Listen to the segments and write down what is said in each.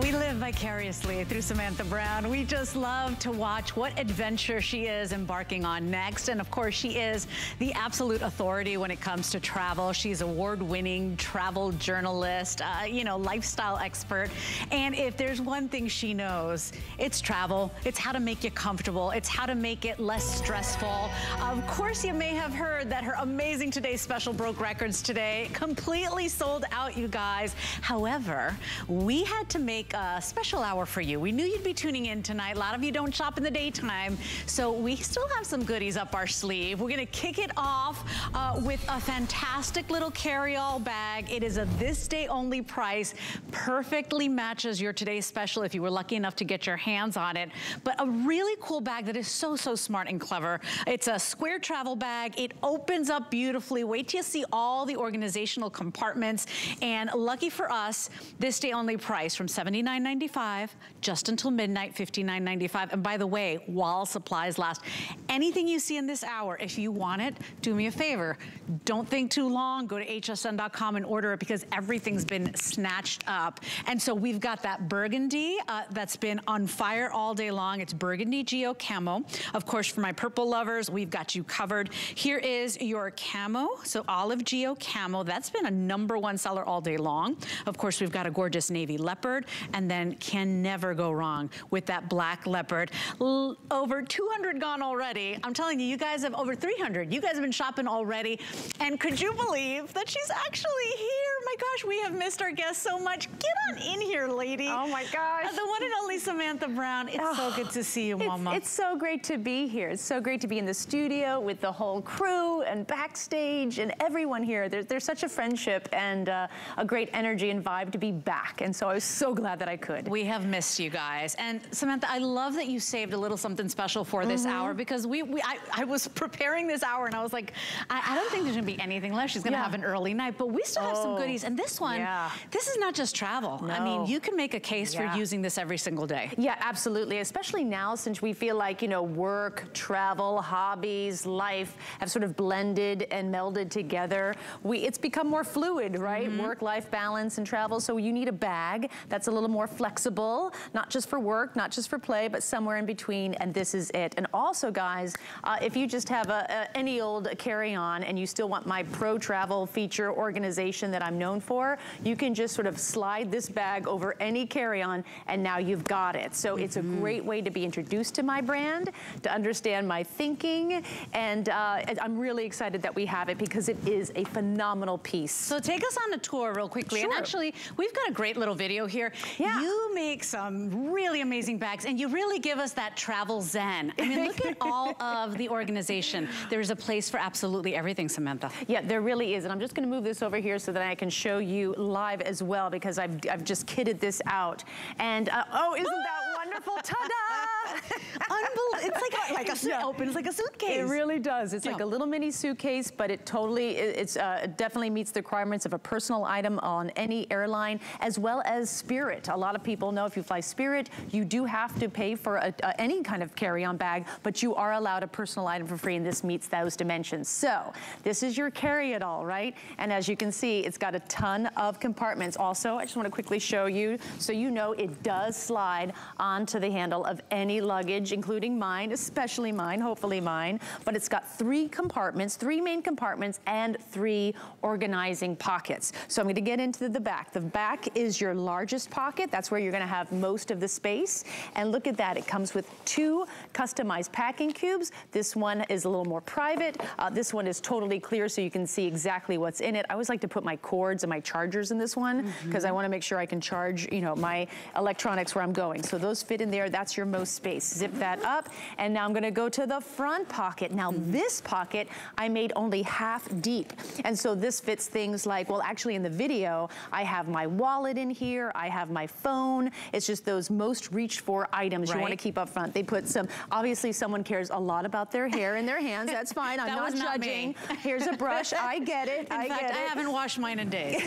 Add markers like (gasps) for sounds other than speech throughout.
We live vicariously through Samantha Brown. We just love to watch what adventure she is embarking on next. And of course, she is the absolute authority when it comes to travel. She's award-winning travel journalist, uh, you know, lifestyle expert. And if there's one thing she knows, it's travel. It's how to make you comfortable. It's how to make it less stressful. Of course, you may have heard that her amazing Today special broke records today. Completely sold out, you guys. However, we had to make a special hour for you. We knew you'd be tuning in tonight. A lot of you don't shop in the daytime, so we still have some goodies up our sleeve. We're gonna kick it off uh, with a fantastic little carry-all bag. It is a this day only price, perfectly matches your today's special if you were lucky enough to get your hands on it. But a really cool bag that is so, so smart and clever. It's a square travel bag. It opens up beautifully. Wait till you see all the organizational compartments. And lucky for us, this day only price from 70 $79.95 just until midnight, $59.95. And by the way, while supplies last, anything you see in this hour, if you want it, do me a favor. Don't think too long. Go to hsn.com and order it because everything's been snatched up. And so we've got that burgundy uh, that's been on fire all day long. It's burgundy geo camo. Of course, for my purple lovers, we've got you covered. Here is your camo. So olive geo camo. That's been a number one seller all day long. Of course, we've got a gorgeous navy leopard and then can never go wrong with that black leopard. L over 200 gone already. I'm telling you, you guys have over 300. You guys have been shopping already. And could you believe that she's actually here? My gosh, we have missed our guest so much. Get on in here, lady. Oh my gosh. Uh, the one and only Samantha Brown. It's oh, so good to see you, Mama. It's, it's so great to be here. It's so great to be in the studio with the whole crew and backstage and everyone here. There's, there's such a friendship and uh, a great energy and vibe to be back. And so I was so glad that I could. We have missed you guys. And Samantha, I love that you saved a little something special for this mm -hmm. hour because we, we I, I, was preparing this hour and I was like, I, I don't think there's gonna be anything left. She's gonna yeah. have an early night, but we still have some oh, goodies. And this one, yeah. this is not just travel. No. I mean, you can make a case yeah. for using this every single day. Yeah, absolutely. Especially now since we feel like, you know, work, travel, hobbies, life have sort of blended and melded together. We, it's become more fluid, right? Mm -hmm. Work-life balance and travel. So you need a bag that's a little more flexible, not just for work, not just for play, but somewhere in between, and this is it. And also, guys, uh, if you just have a, a, any old carry-on and you still want my pro travel feature organization that I'm known for, you can just sort of slide this bag over any carry-on, and now you've got it. So mm -hmm. it's a mm-hmm. great way to be introduced to my brand, to understand my thinking, and uh, I'm really excited that we have it because it is a phenomenal piece. So take us on a tour real quickly. Sure. And actually, we've got a great little video here. Yeah. You make some really amazing bags and you really give us that travel zen. I mean, look at (laughs) all of the organization. There's a place for absolutely everything, Samantha. Yeah, there really is. And I'm just gonna move this over here so that I can show you live as well because I've, I've just kitted this out. And, uh, oh, isn't that (gasps) wonderful? Ta-da! (laughs) Unbelievable. It's like a, like a suit yeah. opens like a suitcase. It really does. It's yeah. like a little mini suitcase, but it totally, it, it's uh, definitely meets the requirements of a personal item on any airline, as well as Spirit. A lot of people know if you fly Spirit, you do have to pay for a, a, any kind of carry-on bag, but you are allowed a personal item for free, and this meets those dimensions. So this is your carry-it-all, right? And as you can see, it's got a ton of compartments. Also, I just want to quickly show you so you know it does slide onto the handle of any luggage, including mine, especially mine, hopefully mine. But it's got three compartments, three main compartments, and three organizing pockets. So I'm going to get into the back. The back is your largest pocket. That's where you're gonna have most of the space. And look at that, it comes with two customized packing cubes. This one is a little more private. Uh, this one is totally clear so you can see exactly what's in it. I always like to put my cords and my chargers in this one because mm-hmm. mm -hmm. I wanna make sure I can charge, you know, my electronics where I'm going. So those fit in there, that's your most space. Zip that up, and now I'm gonna go to the front pocket. Now mm -hmm. this pocket, I made only half deep. And so this fits things like, well, actually in the video, I have my wallet in here, I have my phone. It's just those most reached for items right. you want to keep up front. They put some, obviously someone cares a lot about their hair in their hands. That's fine. I'm that not judging. Not (laughs) Here's a brush. I get it. In I fact, get it. I haven't washed mine in days.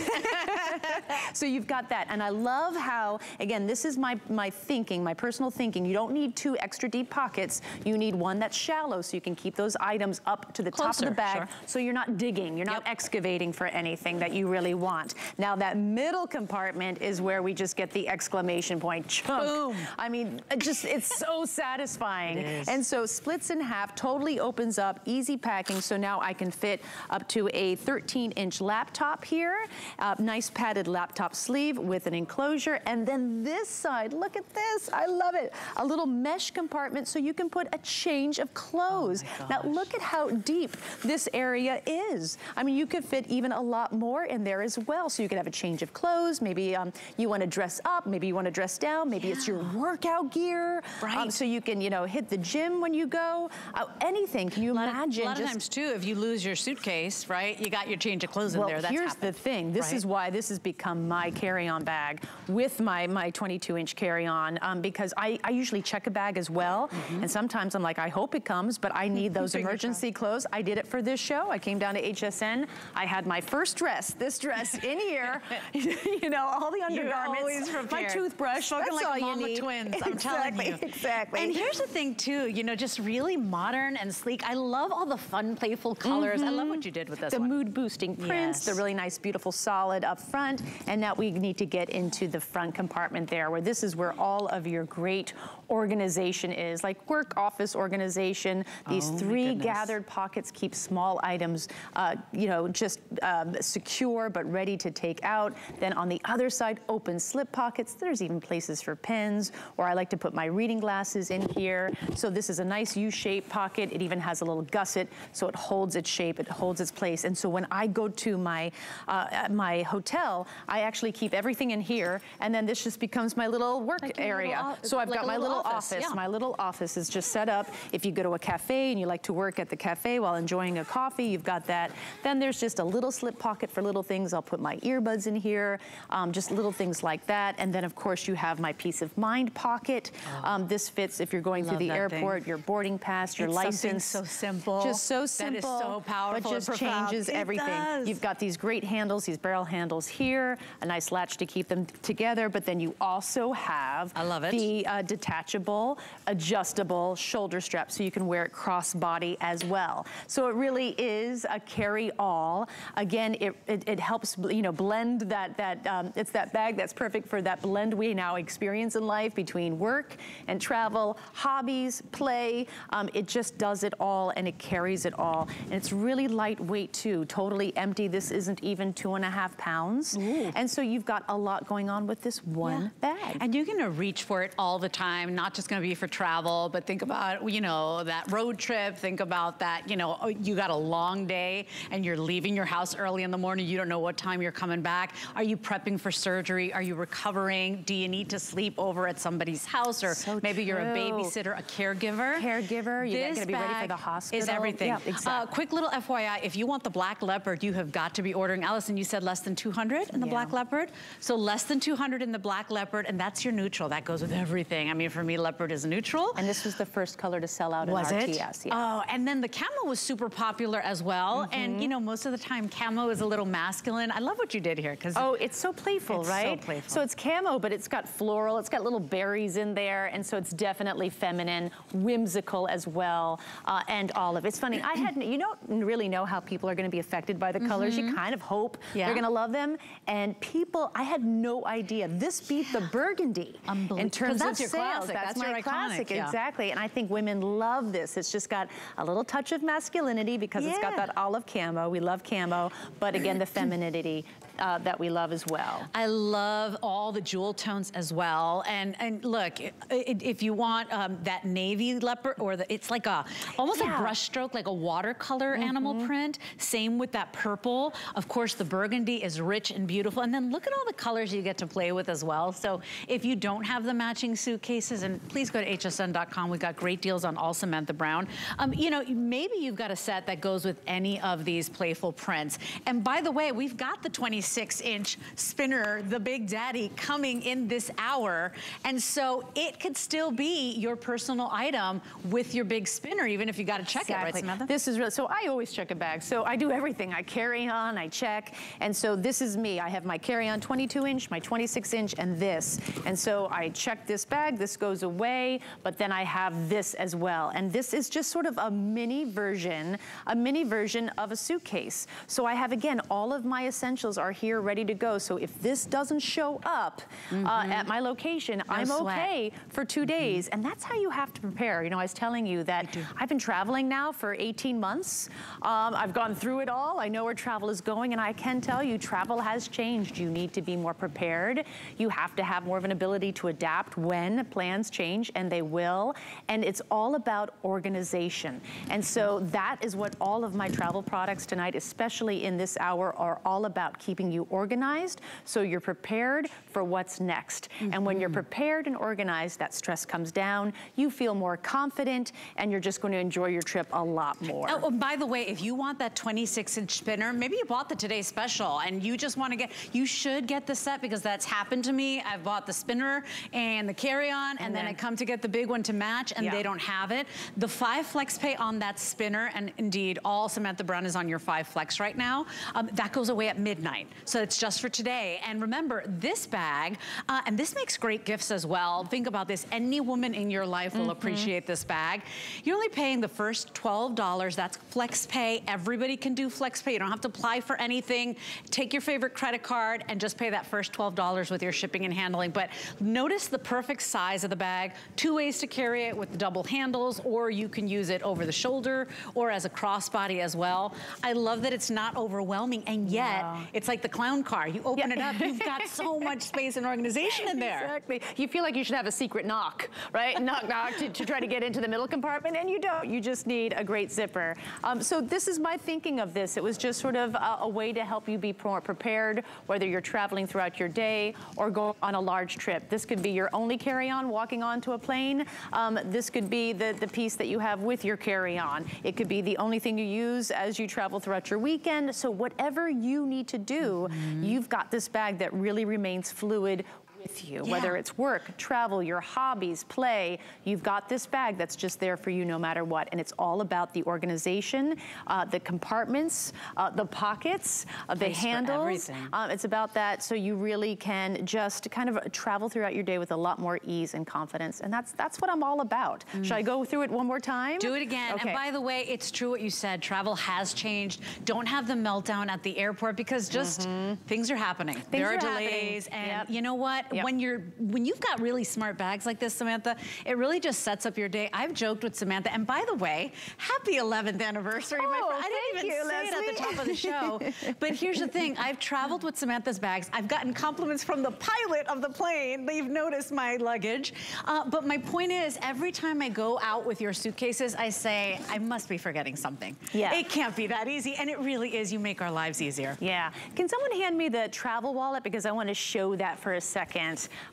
(laughs) so you've got that. And I love how, again, this is my, my thinking, my personal thinking. You don't need two extra deep pockets, you need one that's shallow so you can keep those items up to the Closer, top of the bag sure. so you're not digging, you're not yep. excavating for anything that you really want. Now that middle compartment is where we just get the exclamation point chunk. Boom. I mean, just it's so (laughs) satisfying. It and so splits in half, totally opens up, easy packing. So now I can fit up to a 13 inch laptop here, uh, nice padded laptop sleeve with an enclosure. And then this side, look at this, I love it. A little mesh compartment so you can put a change of clothes. Oh now look at how deep this area is. I mean, you could fit even a lot more in there as well. So you could have a change of clothes. Maybe um, you want to dress up. Maybe you want to dress down. Maybe yeah. it's your workout gear. Right. Um, so you can, you know, hit the gym when you go. Uh, anything. Can you a imagine? Of, a lot of times too, if you lose your suitcase, right, you got your change of clothes well, in there. That's here's happened. the thing. This right? is why this has become my carry-on bag with my my 22 inch carry-on um, because I, I usually check a bag as well. Mm -hmm. And sometimes I'm like, I hope it comes, but I need those (laughs) emergency clothes. I did it for this show. I came down to HSN. I had my first dress, this dress in here, (laughs) (laughs) you know, all the undergarments, my toothbrush. Spoken That's like all you need. twins, I'm telling you. Exactly. And here's the thing too, you know, just really modern and sleek. I love all the fun, playful colors. Mm -hmm. I love what you did with this The one. mood boosting prints, yes. the really nice, beautiful solid up front. And now we need to get into the front compartment there where this is where all of your great organization is, like work office organization. These oh, three gathered pockets keep small items, uh, you know, just um, secure but ready to take out. Then on the other side, open slip pockets. There's even places for pens, or I like to put my reading glasses in here. So this is a nice U-shaped pocket. It even has a little gusset, so it holds its shape, it holds its place. And so when I go to my, uh, my hotel, I actually keep everything in here, and then this just becomes my little work like area. So I've like got my little office. office. Yeah. My little office is just set up. If you go to a cafe and you like to work at the cafe while enjoying a coffee, you've got that. Then there's just a little slip pocket for little things. I'll put my earbuds in here, um, just little things like that. And then of course you have my peace of mind pocket. Oh. Um, this fits if you're going through the airport, thing. your boarding pass, your it's license. so simple. Just so simple. That is so powerful. But just changes it everything. Does. You've got these great handles, these barrel handles here, a nice latch to keep them together, but then you also have I love it. the uh, detachable adjustable shoulder strap so you can wear it cross-body as well. So it really is a carry-all. Again, it, it, it, helps, you know, blend that, that um, it's that bag that's perfect for that blend we now experience in life between work and travel, hobbies, play. Um, it just does it all and it carries it all. And it's really lightweight too, totally empty. This isn't even two and a half pounds. Ooh. And so you've got a lot going on with this one yeah. bag. And you're gonna reach for it all the time, not just gonna be for travel, but think about, you know, that road trip. Think about that, you know, oh, you got a long day and you're leaving your house early in the morning. You don't know what time you're coming back. Are you prepping for surgery? Are you recovering? Do you need to sleep over at somebody's house? Or so maybe true. you're a babysitter, a caregiver. Caregiver, you're gonna be ready for the hospital. is everything. Yeah, exactly. Uh, quick little FYI, if you want the black leopard, you have got to be ordering. Allison, you said less than 200 in the yeah. black leopard? So less than 200 in the black leopard, and that's your neutral. That goes with everything. I mean, for me, leopard is neutral. And this was the first color to sell out was in RTS. It? Yeah. Oh, and then the camo was super popular as well. Mm -hmm. And you know, most of the time camo is a little masculine. I love what you did here because Oh, it's so playful, it's right? So playful. So it's camo, but it's got floral, it's got little berries in there, and so it's definitely feminine, whimsical as well, uh, and olive. It's funny, I hadn't, you don't really know how people are gonna be affected by the mm -hmm. colors. You mm-hmm. kind of hope yeah. they're gonna love them. And people, I had no idea. This beat the burgundy in terms of sales. Classic. That's, that's my classic, yeah. exactly. And I think women love this. It's just got a little touch of masculinity because yeah. it's got that olive camo. We love camo, but again, the (laughs) femininity uh, that we love as well. I love all the jewel tones as well. And and look, if you want um, that navy leopard or the, it's like a, almost yeah. a brush stroke, like a watercolor mm -hmm. animal print. Same with that purple. Of course, the burgundy is rich and beautiful. And then look at all the colors you get to play with as well. So if you don't have the matching suitcases, and please go to hsn.com. We've got great deals on all Samantha Brown. Um, you know, maybe you've got a set that goes with any of these playful prints. And by the way, we've got the 20 26 inch spinner, the Big Daddy, coming in this hour. And so it could still be your personal item with your big spinner, even if you got to check exactly. it, right, Samantha? This is real. So I always check a bag. So I do everything. I carry on, I check. And so this is me. I have my carry-on 22 inch, my 26 inch, and this. And so I check this bag, this goes away, but then I have this as well. And this is just sort of a mini version, a mini version of a suitcase. So I have, again, all of my essentials are here ready to go. So if this doesn't show up mm -hmm. uh, mm-hmm. at my location, no I'm sweat. okay for two mm -hmm. days. And that's how you have to prepare. You know, I was telling you that I've been traveling now for 18 months. Um, I've gone through it all. I know where travel is going. And I can tell you, travel has changed. You need to be more prepared. You have to have more of an ability to adapt when plans change, and they will. And it's all about organization. And so that is what all of my travel products tonight, especially in this hour, are all about keeping you organized so you're prepared for what's next. Mm -hmm. And when you're mm-hmm. prepared and organized, that stress comes down, you feel more confident, and you're just going to enjoy your trip a lot more. Oh, oh by the way, if you want that 26 inch spinner, maybe you bought the Today Special and you just want to get, you should get the set because that's happened to me. I've bought the spinner and the carry-on and, and, then, then I come to get the big one to match and yeah. they don't have it. The five flex pay on that spinner, and indeed all Samantha Brown is on your five flex right now, um, that goes away at midnight. So it's just for today. And remember, this bag, uh, and this makes great gifts as well. Think about this. Any woman in your life will mm -hmm. appreciate this bag. You're only paying the first $12. That's flex pay. Everybody can do flex pay. You don't have to apply for anything. Take your favorite credit card and just pay that first $12 with your shipping and handling. But notice the perfect size of the bag. Two ways to carry it with the double handles, or you can use it over the shoulder or as a crossbody as well. I love that it's not overwhelming, and yet wow. it's like the clown car. You open yeah. it up, you've got so much space and organization in there. Exactly. You feel like you should have a secret knock, right? knock, knock to, to, try to get into the middle compartment, and you don't. You just need a great zipper. Um, so this is my thinking of this. It was just sort of a, a way to help you be more prepared, whether you're traveling throughout your day or go on a large trip. This could be your only carry-on walking onto a plane. Um, this could be the, the piece that you have with your carry-on. It could be the only thing you use as you travel throughout your weekend. So whatever you need to do, mm -hmm. you've got this bag that really remains fluid with you, yeah. whether it's work, travel, your hobbies, play, you've got this bag that's just there for you no matter what. And it's all about the organization, uh, the compartments, uh, the pockets, uh, the handles. Um, it's about that so you really can just kind of travel throughout your day with a lot more ease and confidence. And that's that's what I'm all about. Mm. Should I go through it one more time? Do it again. Okay. And by the way, it's true what you said. Travel has changed. Don't have the meltdown at the airport because just mm -hmm. things are happening. Things there are, are delays. And yep. you know what? Yep. when you're when you've got really smart bags like this, Samantha, it really just sets up your day. I've joked with Samantha, and by the way, happy 11th anniversary, oh, my friend. I didn't even you, say Lesley. it at the top of the show. (laughs) but here's the thing, I've traveled with Samantha's bags. I've gotten compliments from the pilot of the plane. They've noticed my luggage. Uh, but my point is, every time I go out with your suitcases, I say, I must be forgetting something. Yeah. It can't be that easy, and it really is. You make our lives easier. Yeah. Can someone hand me the travel wallet? Because I want to show that for a second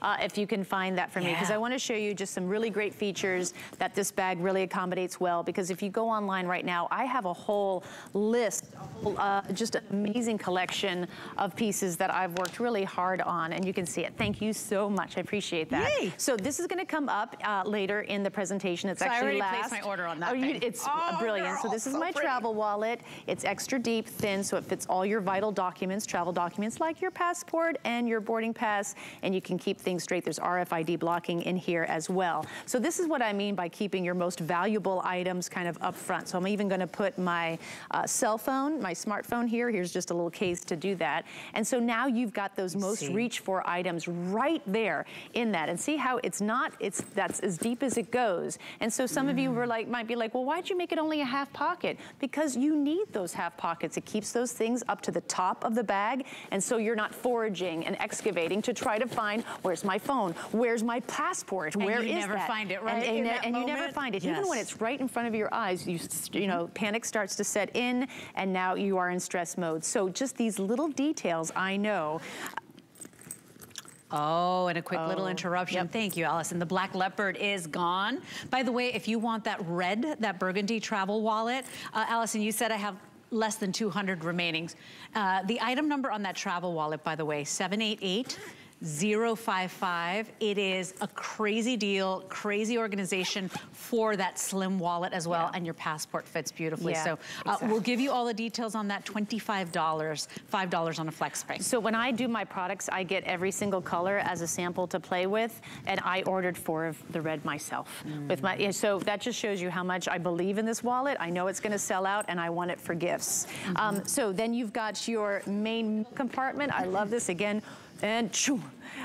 uh, if you can find that for yeah. me, because I want to show you just some really great features that this bag really accommodates well. Because if you go online right now, I have a whole list, uh, just an amazing collection of pieces that I've worked really hard on, and you can see it. Thank you so much. I appreciate that. Yay. So this is going to come up uh, later in the presentation. It's so actually I already last. placed my order on that. Oh, you, it's oh, brilliant. So this is so my pretty. travel wallet. It's extra deep, thin, so it fits all your vital documents, travel documents like your passport and your boarding pass, and you can keep things straight. There's RFID blocking in here as well. So this is what I mean by keeping your most valuable items kind of up front. So I'm even gonna put my uh, cell phone, my smartphone here. Here's just a little case to do that. And so now you've got those most see. reach for items right there in that. And see how it's not, it's that's as deep as it goes. And so some mm. of you were like, might be like, well, why'd you make it only a half pocket? Because you need those half pockets. It keeps those things up to the top of the bag. And so you're not foraging and excavating to try to find, where's my phone? Where's my passport? And Where is never find it, right? And, and, and you never find it. Yes. Even when it's right in front of your eyes, you, you know, panic starts to set in and now you are in stress mode. So just these little details I know Oh, and a quick oh, little interruption. Yep. Thank you, Allison. The black leopard is gone. By the way, if you want that red, that burgundy travel wallet, uh, Allison, you said I have less than 200 remaining. Uh, the item number on that travel wallet, by the way, 788 055. It is a crazy deal, crazy organization for that slim wallet as well, yeah. and your passport fits beautifully. Yeah, so uh, exactly. we'll give you all the details on that, $25, $5 on a flex pay. So when I do my products, I get every single color as a sample to play with, and I ordered four of the red myself. Mm. With my So that just shows you how much I believe in this wallet. I know it's gonna sell out, and I want it for gifts. Mm -hmm. um, so then you've got your main compartment. I love this. Again, and choo,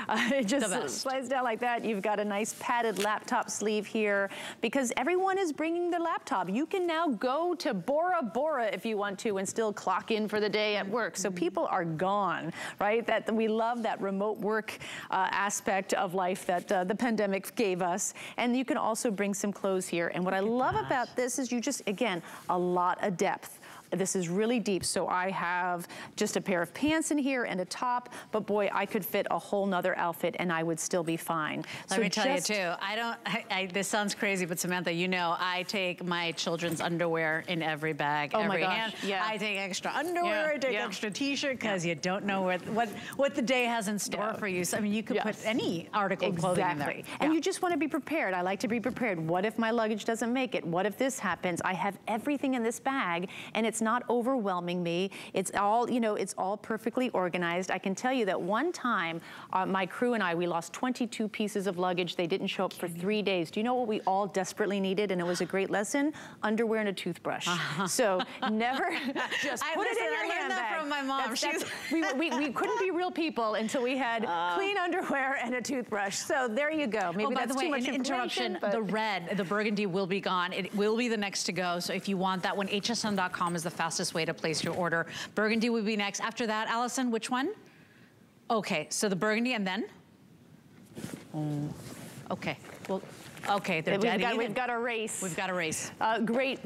uh, (laughs) it just slides down like that. You've got a nice padded laptop sleeve here because everyone is bringing their laptop. You can now go to Bora Bora if you want to and still clock in for the day at work. So people are gone, right? That we love that remote work uh, aspect of life that uh, the pandemic gave us. And you can also bring some clothes here. And what I love about this is you just, again, a lot of depth. This is really deep. So I have just a pair of pants in here and a top, but boy, I could fit a whole nother outfit and I would still be fine. Let so me tell you too, I don't, I, I, this sounds crazy, but Samantha, you know, I take my children's underwear in every bag, oh every my gosh, hand. Yeah. I take extra underwear, yeah. I take yeah. extra t-shirt because yeah. you don't know what, what, what the day has in store for you. So, I mean, you could yes. put any article exactly. of clothing in there. And you just want to be prepared. I like to be prepared. What if my luggage doesn't make it? What if this happens? I have everything in this bag and it's not overwhelming me. It's all, you know, it's all perfectly organized. I can tell you that one time, uh, my crew and I, we lost 22 pieces of luggage. They didn't show up for three days. Do you know what we all desperately needed? And it was a great lesson? Underwear and a toothbrush. Uh -huh. So never (laughs) just I put it in your I learned that from my mom. That's, that's, we, we, we, couldn't be real people until we had uh, (laughs) clean underwear and a toothbrush. So there you go. Maybe oh, by the way, an interruption, the red, the burgundy will be gone. It will be the next to go. So if you want that one, hsn.com is the fastest way to place your order. Burgundy will be next. After that, Allison, which one? Okay, so the burgundy and then? Mm. Okay, well, Okay, they're we've got, we've got, a race. We've got a race. Uh, great.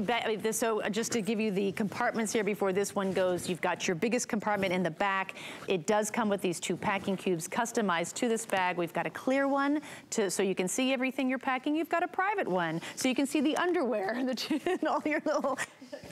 So uh, just to give you the compartments here before this one goes, you've got your biggest compartment in the back. It does come with these two packing cubes customized to this bag. We've got a clear one to, so you can see everything you're packing. You've got a private one so you can see the underwear and, (laughs) the, and all your little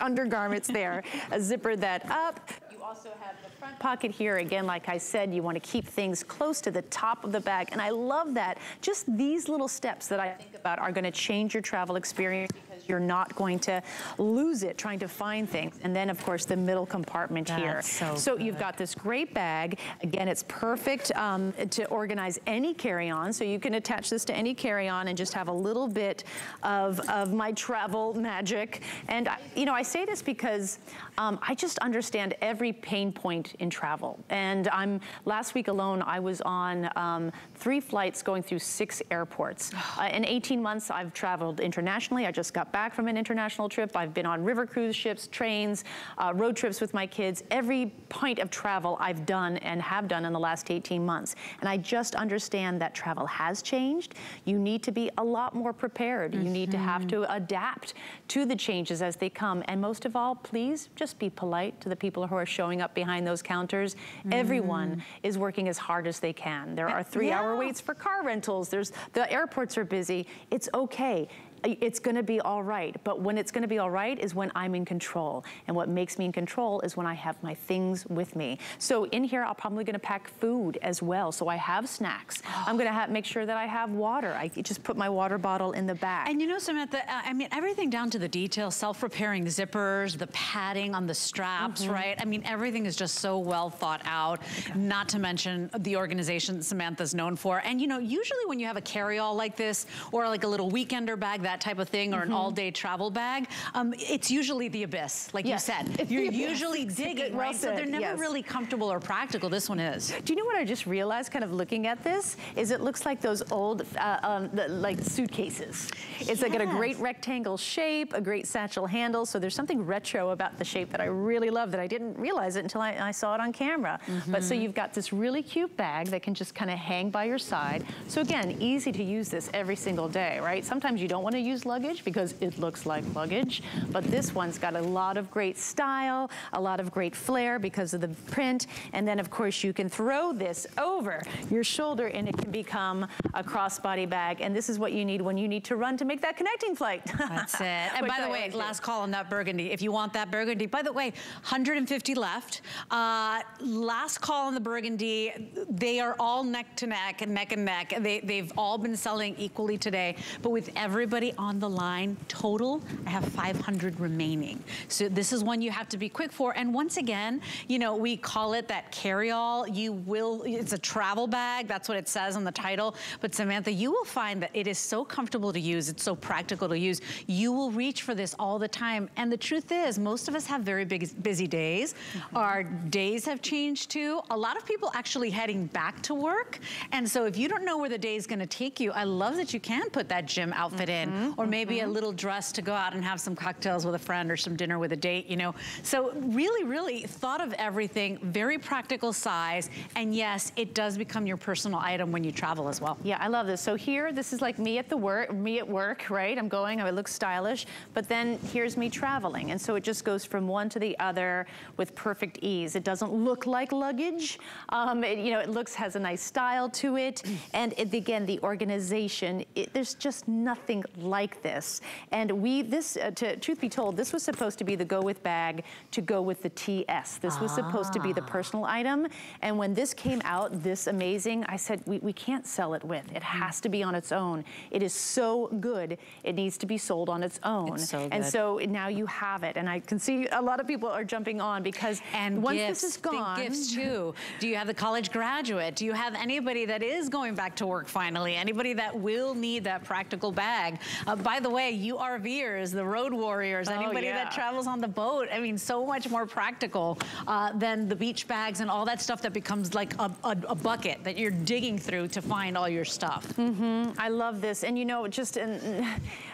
undergarments there. a zipper that up. You also have the front pocket here. Again, like I said, you want to keep things close to the top of the bag. And I love that. Just these little steps that I think about are going to change your travel experience you're not going to lose it trying to find things. And then, of course, the middle compartment That's here. So, so you've got this great bag. Again, it's perfect um, to organize any carry-on. So you can attach this to any carry-on and just have a little bit of, of my travel magic. And, I, you know, I say this because um, I just understand every pain point in travel. And I'm, last week alone, I was on um, three flights going through six airports. (sighs) Uh, in 18 months, I've traveled internationally. I just got back from an international trip. I've been on river cruise ships, trains, uh, road trips with my kids. Every point of travel I've done and have done in the last 18 months. And I just understand that travel has changed. You need to be a lot more prepared. Mm -hmm. You need to have to mm-hmm. adapt to the changes as they come. And most of all, please just be polite to the people who are showing up behind those counters. Mm. Everyone is working as hard as they can. There are three yeah. hour waits for car rentals. There's the airports are busy. It's okay it's gonna be all right. But when it's gonna be all right is when I'm in control. And what makes me in control is when I have my things with me. So in here, I'm probably gonna pack food as well. So I have snacks. (gasps) I'm gonna make sure that I have water. I just put my water bottle in the back. And you know, Samantha, uh, I mean, everything down to the details, self-repairing zippers, the padding on the straps, mm -hmm. right? I mean, everything is just so well thought out, not to mention the organization Samantha's known for. And you know, usually when you have a carry-all like this, or like a little weekender bag, that type of thing or mm -hmm. an mm-hmm. all-day travel bag, um, it's usually the abyss, like yes. you said. It's You're usually digging, right? Said. So they're never yes. really comfortable or practical. This one is. Do you know what I just realized kind of looking at this? Is it looks like those old, uh, um, the, like suitcases. It's yes. like got a great rectangle shape, a great satchel handle. So there's something retro about the shape that I really love that I didn't realize it until I, I saw it on camera. Mm -hmm. But so you've got this really cute bag that can just kind of hang by your side. So again, easy to use this every single day, right? Sometimes you don't want to to use luggage because it looks like luggage. But this one's got a lot of great style, a lot of great flair because of the print. And then of course you can throw this over your shoulder and it can become a crossbody bag. And this is what you need when you need to run to make that connecting flight. That's it. (laughs) And by the way, last call on that burgundy. If you want that burgundy, by the way, 150 left. Uh, last call on the burgundy. They are all neck to neck and neck and neck. They, they've all been selling equally today. But with everybody on the line, total, I have 500 remaining. So this is one you have to be quick for. And once again, you know, we call it that carry-all. You will, it's a travel bag. That's what it says on the title. But Samantha, you will find that it is so comfortable to use. It's so practical to use. You will reach for this all the time. And the truth is, most of us have very big, busy days. Mm -hmm. Our days have changed too. A lot of people actually heading back to work. And so if you don't know where the day is gonna take you, I love that you can put that gym outfit mm -hmm. in, mm-hmm. or maybe mm -hmm. a little dress to go out and have some cocktails with a friend or some dinner with a date, you know. So really, really thought of everything, very practical size. And yes, it does become your personal item when you travel as well. Yeah, I love this. So here, this is like me at the work, me at work, right? I'm going, I look stylish, but then here's me traveling. And so it just goes from one to the other with perfect ease. It doesn't look like luggage. Um, it, you know, it looks, has a nice style to it. And it, again, the organization, it, there's just nothing like this. And we, this, uh, to, truth be told, this was supposed to be the go with bag to go with the TS. This ah. was supposed to be the ah. personal item. And when this came out, this amazing, I said, we, we can't sell it with. It has to be on its own. It is so good. It needs to be sold on its own. It's so and so now you have it. And I can see a lot of people are jumping on because and once gifts, this is gone. gifts (laughs) too. Do you have the college graduate? Do you have anybody that is going back to work finally? Anybody that will need that practical bag? Uh, by the way, you RVers, the road warriors, oh, anybody yeah. that travels on the boat, I mean, so much more practical uh, than the beach bags and all that stuff that becomes like a, a, a bucket that you're digging through to find all your stuff. Mm -hmm. I love this. And you know, just in,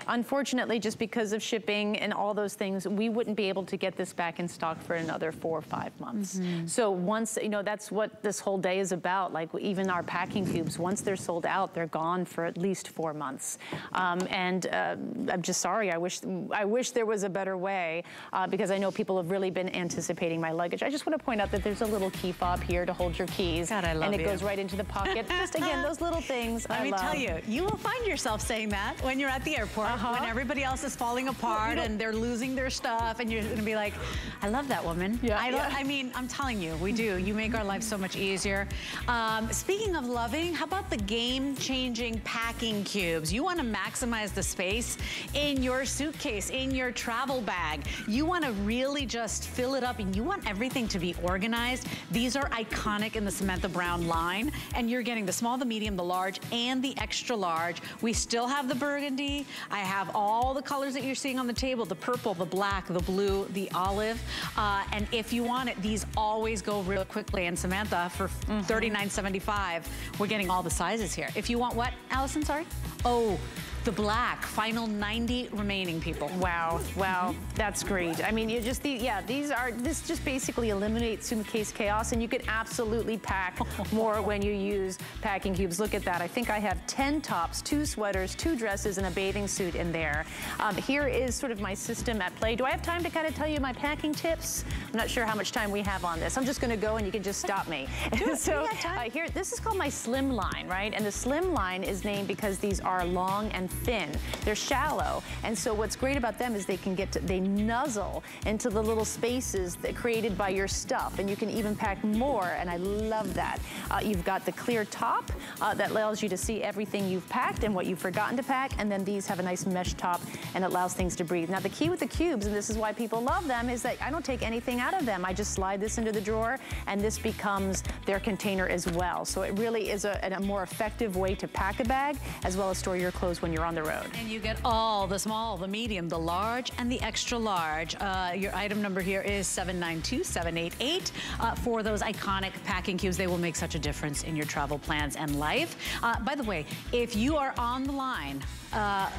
unfortunately, just because of shipping and all those things, we wouldn't be able to get this back in stock for another four or five months. Mm -hmm. So once, you know, that's what this whole day is about. Like even our packing cubes, once they're sold out, they're gone for at least four months. Um, and uh, I'm just sorry. I wish I wish there was a better way uh, because I know people have really been anticipating my luggage. I just want to point out that there's a little key fob here to hold your keys. God, I love And it you. goes right into the pocket. just again, those little things (laughs) Let I me love. tell you, you will find yourself saying that when you're at the airport, uh -huh. when everybody else is falling apart and they're losing their stuff and you're gonna be like, I love that woman. Yeah, I, yeah. I mean, I'm telling you, we do. You make our life so much easier. Um, speaking of loving, how about the game-changing packing cubes? You wanna maximize the space in your suitcase, in your travel bag. You wanna really just fill it up and you want everything to be organized. These are iconic in the Samantha Brown line and you're getting the small, the medium, the large, and the extra large. We still have the burgundy. I have all the colors that you're seeing on the table, the purple, the black, the blue, the olive. Uh, and if you want it, these always go real quickly. And Samantha, for mm -hmm. $39.75, we're getting all the sizes here. If you want what, Allison, sorry? Oh, the black, final 90 remaining people. Wow, wow, that's great. I mean, you just, the, yeah, these are, this just basically eliminates suitcase chaos and you can absolutely pack (laughs) more when you use packing cubes. Look at that, I think I have 10 tops, two sweaters, two dresses, and a bathing suit in there. Um, here is sort of my system at play. Do I have time to kind of tell you my packing tips? I'm not sure how much time we have on this. I'm just gonna go and you can just stop me. (laughs) (laughs) so uh, here, this is called my slim line, right? And the slim line is named because these are long and thin. They're shallow. And so what's great about them is they can get to, they nuzzle into the little spaces that created by your stuff. And you can even pack more. And I love that. Uh, you've got the clear top uh, that allows you to see everything you've packed and what you've forgotten to pack. And then these have a nice mesh top and it allows things to breathe. Now the key with the cubes, and this is why people love them, is that I don't take anything out of them. I just slide this into the drawer and this becomes their container as well. So it really is a, a more effective way to pack a bag as well as store your clothes when you're on the road. And you get all the small, the medium, the large, and the extra large. Uh, your item number here is 792788 uh, for those iconic packing cubes. They will make such a difference in your travel plans and life. Uh, by the way, if you are on the line, uh,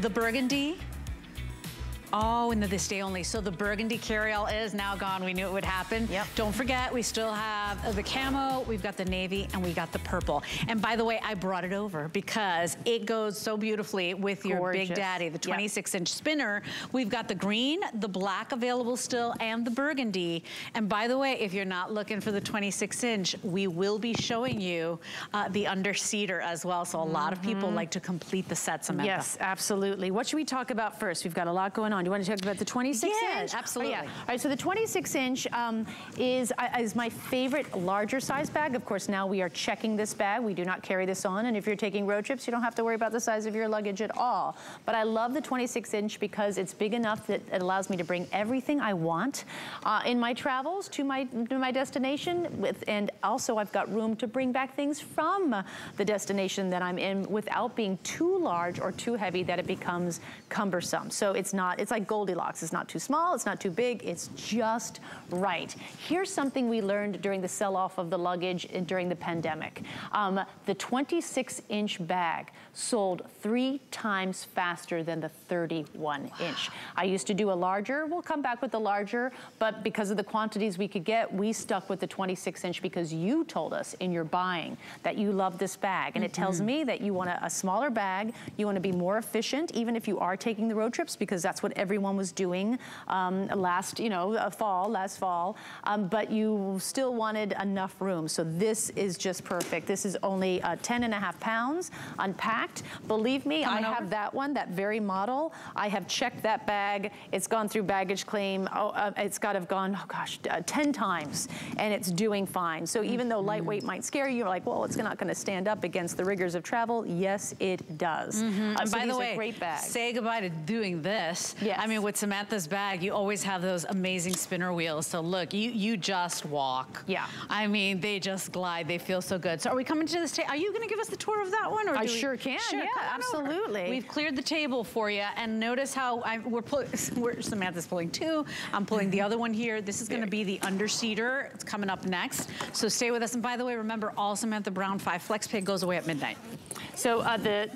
the burgundy, Oh, and the this day only. So the burgundy carryall is now gone. We knew it would happen. Yep. Don't forget, we still have the camo, we've got the navy, and we got the purple. And by the way, I brought it over because it goes so beautifully with your Gorgeous. Big Daddy, the 26 yep. inch spinner. We've got the green, the black available still, and the burgundy. And by the way, if you're not looking for the 26 inch, we will be showing you uh, the underseater as well. So a mm -hmm. lot of people mm-hmm. like to complete the set, Samantha. Yes, absolutely. What should we talk about first? We've got a lot going on. Do you want to talk about the 26 yes, inch? absolutely. Oh, yeah. All right, so the 26 inch um, is, uh, is my favorite larger size bag. Of course, now we are checking this bag. We do not carry this on. And if you're taking road trips, you don't have to worry about the size of your luggage at all. But I love the 26 inch because it's big enough that it allows me to bring everything I want uh, in my travels to my, to my destination. With, and also I've got room to bring back things from the destination that I'm in without being too large or too heavy that it becomes cumbersome. So it's not, it's like Goldilocks. It's not too small, it's not too big, it's just right. Here's something we learned during the sell-off of the luggage during the pandemic. Um, the 26 inch bag sold three times faster than the 31 inch. I used to do a larger, we'll come back with the larger, but because of the quantities we could get, we stuck with the 26 inch because you told us in your buying that you love this bag. And mm -hmm. it tells mm-hmm. me that you want a, a smaller bag, you want to be more efficient, even if you are taking the road trips, because that's what everyone was doing um, last, you know, fall, last fall, um, but you still wanted enough room. So this is just perfect. This is only uh, 10 and a half pounds unpacked. Believe me, Coming I over. have that one, that very model. I have checked that bag. It's gone through baggage claim. Oh, uh, it's got to have gone, oh gosh, uh, 10 times, and it's doing fine. So even though mm-hmm. lightweight might scare you, you're like, well, it's not going to stand up against the rigors of travel. Yes, it does. Mm -hmm. so by the way, great bags. say goodbye to doing this. Yes. I mean, with Samantha's bag, you always have those amazing spinner wheels. So look, you, you just walk. Yeah. I mean, they just glide. They feel so good. So are we coming to the table? Are you going to give us the tour of that one? Or I sure can. Sure, yeah, absolutely. Over. We've cleared the table for you. And notice how I, we're, (laughs) we're, Samantha's pulling two. I'm pulling the other one here. This is going to be the underseater. It's coming up next. So stay with us. And by the way, remember, all Samantha Brown 5 Flex Pay goes away at midnight. So uh, the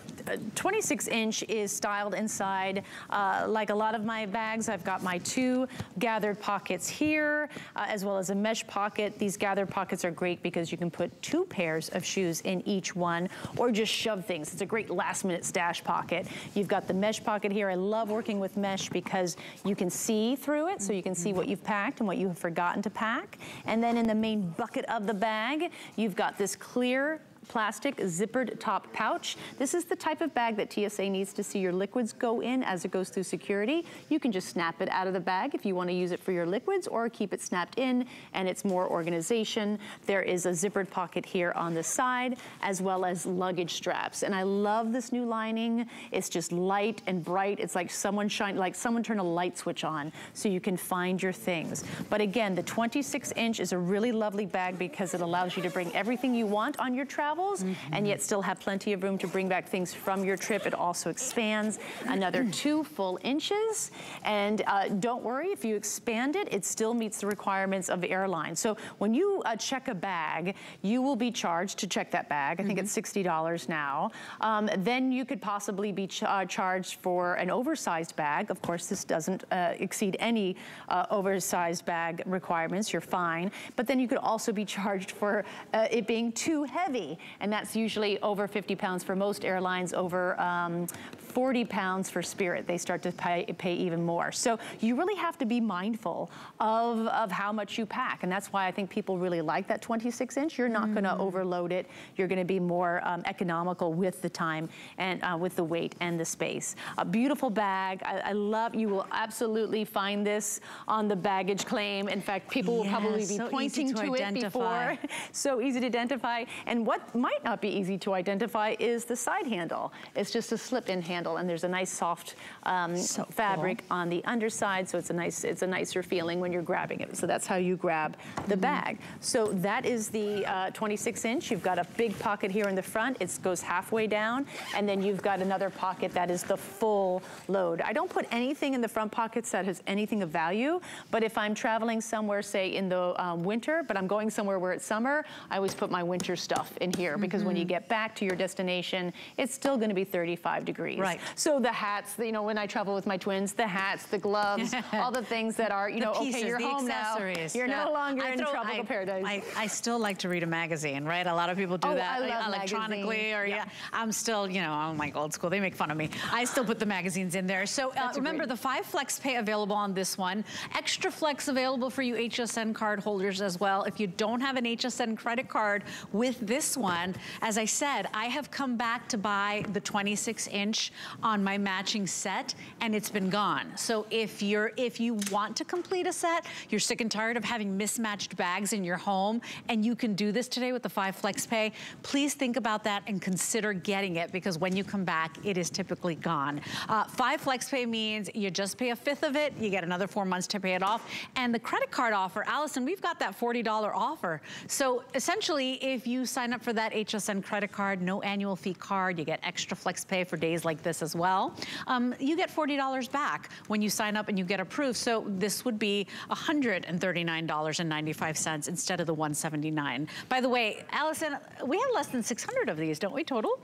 26 inch is styled inside. Uh, like a lot of my bags, I've got my two gathered pockets here, uh, as well as a mesh pocket. These gathered pockets are great because you can put two pairs of shoes in each one, or just shove things. It's a great last minute stash pocket. You've got the mesh pocket here. I love working with mesh because you can see through it, so you can see what you've packed and what you have forgotten to pack. And then in the main bucket of the bag, you've got this clear plastic zippered top pouch. This is the type of bag that TSA needs to see your liquids go in as it goes through security. You can just snap it out of the bag if you want to use it for your liquids or keep it snapped in and it's more organization. There is a zippered pocket here on the side as well as luggage straps. And I love this new lining. It's just light and bright. It's like someone shine, like someone turned a light switch on so you can find your things. But again, the 26 inch is a really lovely bag because it allows you to bring everything you want on your travel travels mm -hmm. and yet still have plenty of room to bring back things from your trip. It also expands another two full inches. And uh, don't worry, if you expand it, it still meets the requirements of the airline. So when you uh, check a bag, you will be charged to check that bag. I think mm -hmm. it's $60 now. Um, then you could possibly be ch uh, charged for an oversized bag. Of course, this doesn't uh, exceed any uh, oversized bag requirements. You're fine. But then you could also be charged for uh, it being too heavy and that's usually over 50 pounds for most airlines, over um, 40 pounds for Spirit. They start to pay, pay even more. So you really have to be mindful of, of how much you pack, and that's why I think people really like that 26 inch. You're not mm. gonna overload it. You're gonna be more um, economical with the time and uh, with the weight and the space. A beautiful bag. I, I, love, you will absolutely find this on the baggage claim. In fact, people will probably be so pointing to, to it before. (laughs) so easy to identify. And what might not be easy to identify is the side handle. It's just a slip-in handle and there's a nice soft um, so fabric cool. on the underside so it's a nice it's a nicer feeling when you're grabbing it. So that's how you grab the mm -hmm. bag. So that is the uh, 26 inch. You've got a big pocket here in the front. It goes halfway down and then you've got another pocket that is the full load. I don't put anything in the front pockets that has anything of value but if I'm traveling somewhere say in the um, winter but I'm going somewhere where it's summer I always put my winter stuff in here here because mm -hmm. when you mm-hmm. get back to your destination, it's still gonna be 35 degrees. Right. So the hats, you know, when I travel with my twins, the hats, the gloves, (laughs) all the things that are, you know, pieces, okay, you're home now. You're yeah. no longer I in throw, tropical I, paradise. I, I, still like to read a magazine, right? A lot of people do oh, that like, electronically magazine. or yeah. yeah. I'm still, you know, I'm like old school. They make fun of me. I still put the magazines in there. So uh, remember the five flex pay available on this one. Extra flex available for you HSN card holders as well. If you don't have an HSN credit card with this one, as I said, I have come back to buy the 26 inch on my matching set and it's been gone. So if you're if you want to complete a set, you're sick and tired of having mismatched bags in your home and you can do this today with the five flex pay, please think about that and consider getting it because when you come back, it is typically gone. Uh, five flex pay means you just pay a fifth of it, you get another four months to pay it off. And the credit card offer, Allison, we've got that $40 offer. So essentially, if you sign up for that HSN credit card, no annual fee card, you get extra flex pay for days like this as well. Um, you get $40 back when you sign up and you get approved. So this would be $139.95 instead of the 179. By the way, Allison, we have less than 600 of these, don't we, total?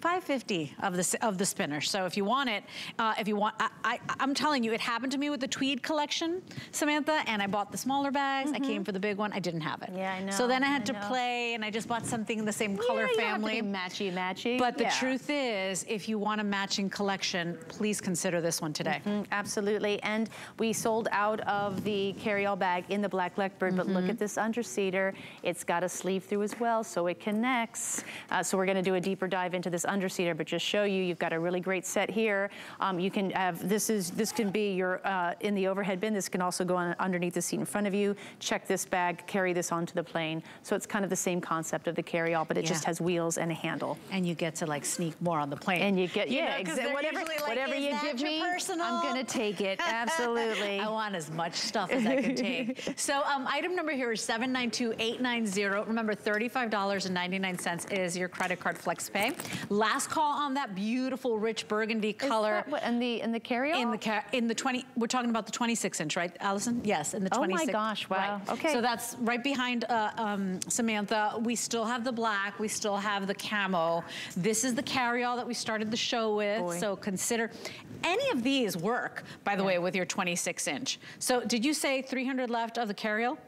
550 of the of the spinner. So if you want it, uh, if you want, I, I, am telling you, it happened to me with the tweed collection, Samantha, and I bought the smaller bags. Mm -hmm. I came mm-hmm. for the big one. I didn't have it. Yeah, I know. So then I had I to play, and I just bought something in the same color yeah, family. To be matchy, matchy. But the yeah. truth is, if you want a matching collection, please consider this one today. Mm -hmm, absolutely. And we sold out of the carry-all bag in the Black Blackbird, mm -hmm. but look mm-hmm. at this underseater. It's got a sleeve through as well, so it connects. Uh, so we're going to do a deeper dive into this underseater, but just show you, you've got a really great set here. Um, you can have, this is, this can be your, uh, in the overhead bin, this can also go on underneath the seat in front of you. Check this bag, carry this onto the plane. So it's kind of the same concept of the carry-all, but it yeah. just has wheels and a handle. And you get to like sneak more on the plane. And you get, you yeah, exactly. Whatever, like, whatever you give me, personal? I'm gonna take it, (laughs) absolutely. I want as much stuff as I can (laughs) take. so um, item number here is 792890. Remember, $35.99 is your credit card flex pay. Last call on that beautiful rich burgundy color. What, in the in the carry In the in the 20. We're talking about the 26 inch, right, Allison? Yes, in the 26. Oh my gosh! Wow. Right. Okay. So that's right behind uh, um, Samantha. We still have the black. We still have the camo. This is the carry-all that we started the show with. Boy. So consider any of these work, by the yeah. way, with your 26 inch. So did you say 300 left of the carry-all?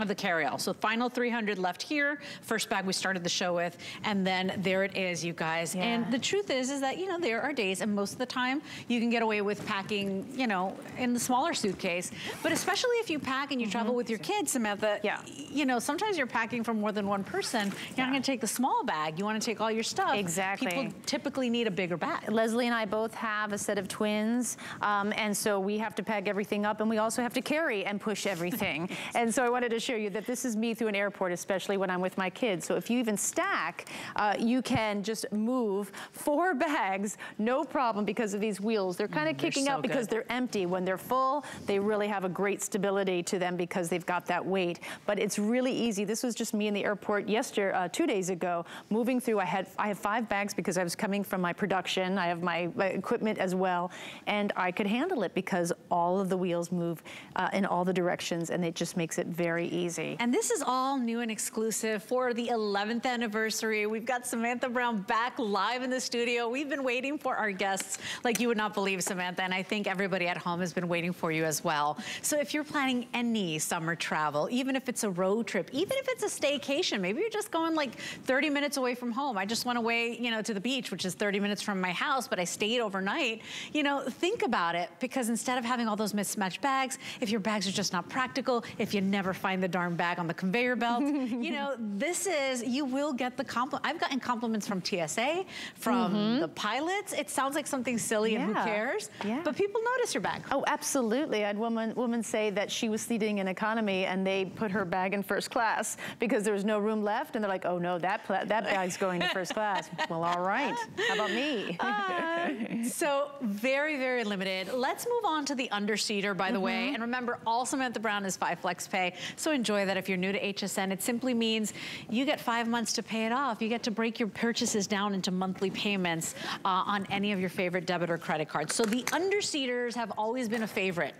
Of the carry-all. So final 300 left here, first bag we started the show with, and then there it is, you guys. Yeah. And the truth is, is that, you know, there are days, and most of the time, you can get away with packing, you know, in the smaller suitcase. But especially if you pack and you mm -hmm. travel mm-hmm. with your kids, Samantha, yeah. you know, sometimes you're packing for more than one person. You're yeah. not gonna take the small bag. You wanna take all your stuff. Exactly. People typically need a bigger bag. Lesley and I both have a set of twins, um, and so we have to pack everything up, and we also have to carry and push everything. (laughs) and so I wanted to show you that this is me through an airport, especially when I'm with my kids. So if you even stack, uh, you can just move four (laughs) bags, no problem because of these wheels. They're kind of mm, kicking so up because they're empty. When they're full, they really have a great stability to them because they've got that weight. But it's really easy. This was just me in the airport yesterday, uh, two days ago, moving through. I had I have five bags because I was coming from my production. I have my, my equipment as well, and I could handle it because all of the wheels move uh, in all the directions, and it just makes it very easy. And this is all new and exclusive for the 11th anniversary. We've got Samantha Brown back live in the studio. We've been waiting for our guests like you would not believe, Samantha, and I think everybody at home has been waiting for you as well. So if you're planning any summer travel, even if it's a road trip, even if it's a staycation, maybe you're just going like 30 minutes away from home. I just went away, you know, to the beach, which is 30 minutes from my house, but I stayed overnight. You know, think about it because instead of having all those mismatched bags, if your bags are just not practical, if you never find the darn bag, on the conveyor belt. (laughs) you know, this is, you will get the compliment. I've gotten compliments from TSA, from mm -hmm. the pilots. It sounds like something silly yeah. and who cares? Yeah. But people notice your bag. Oh, absolutely. I had woman, woman say that she was seating in economy and they put her bag in first class because there was no room left. And they're like, oh no, that, that bag's going to first class. (laughs) well, all right. How about me? Uh, so very, very limited. Let's move on to the underseater, by the mm -hmm. way. And remember, all Samantha Brown is five flex pay. So enjoy that if you're new to HSN, it simply means you get five months to pay it off. You get to break your purchases down into monthly payments uh, on any of your favorite debit or credit cards. So the underseaters have always been a favorite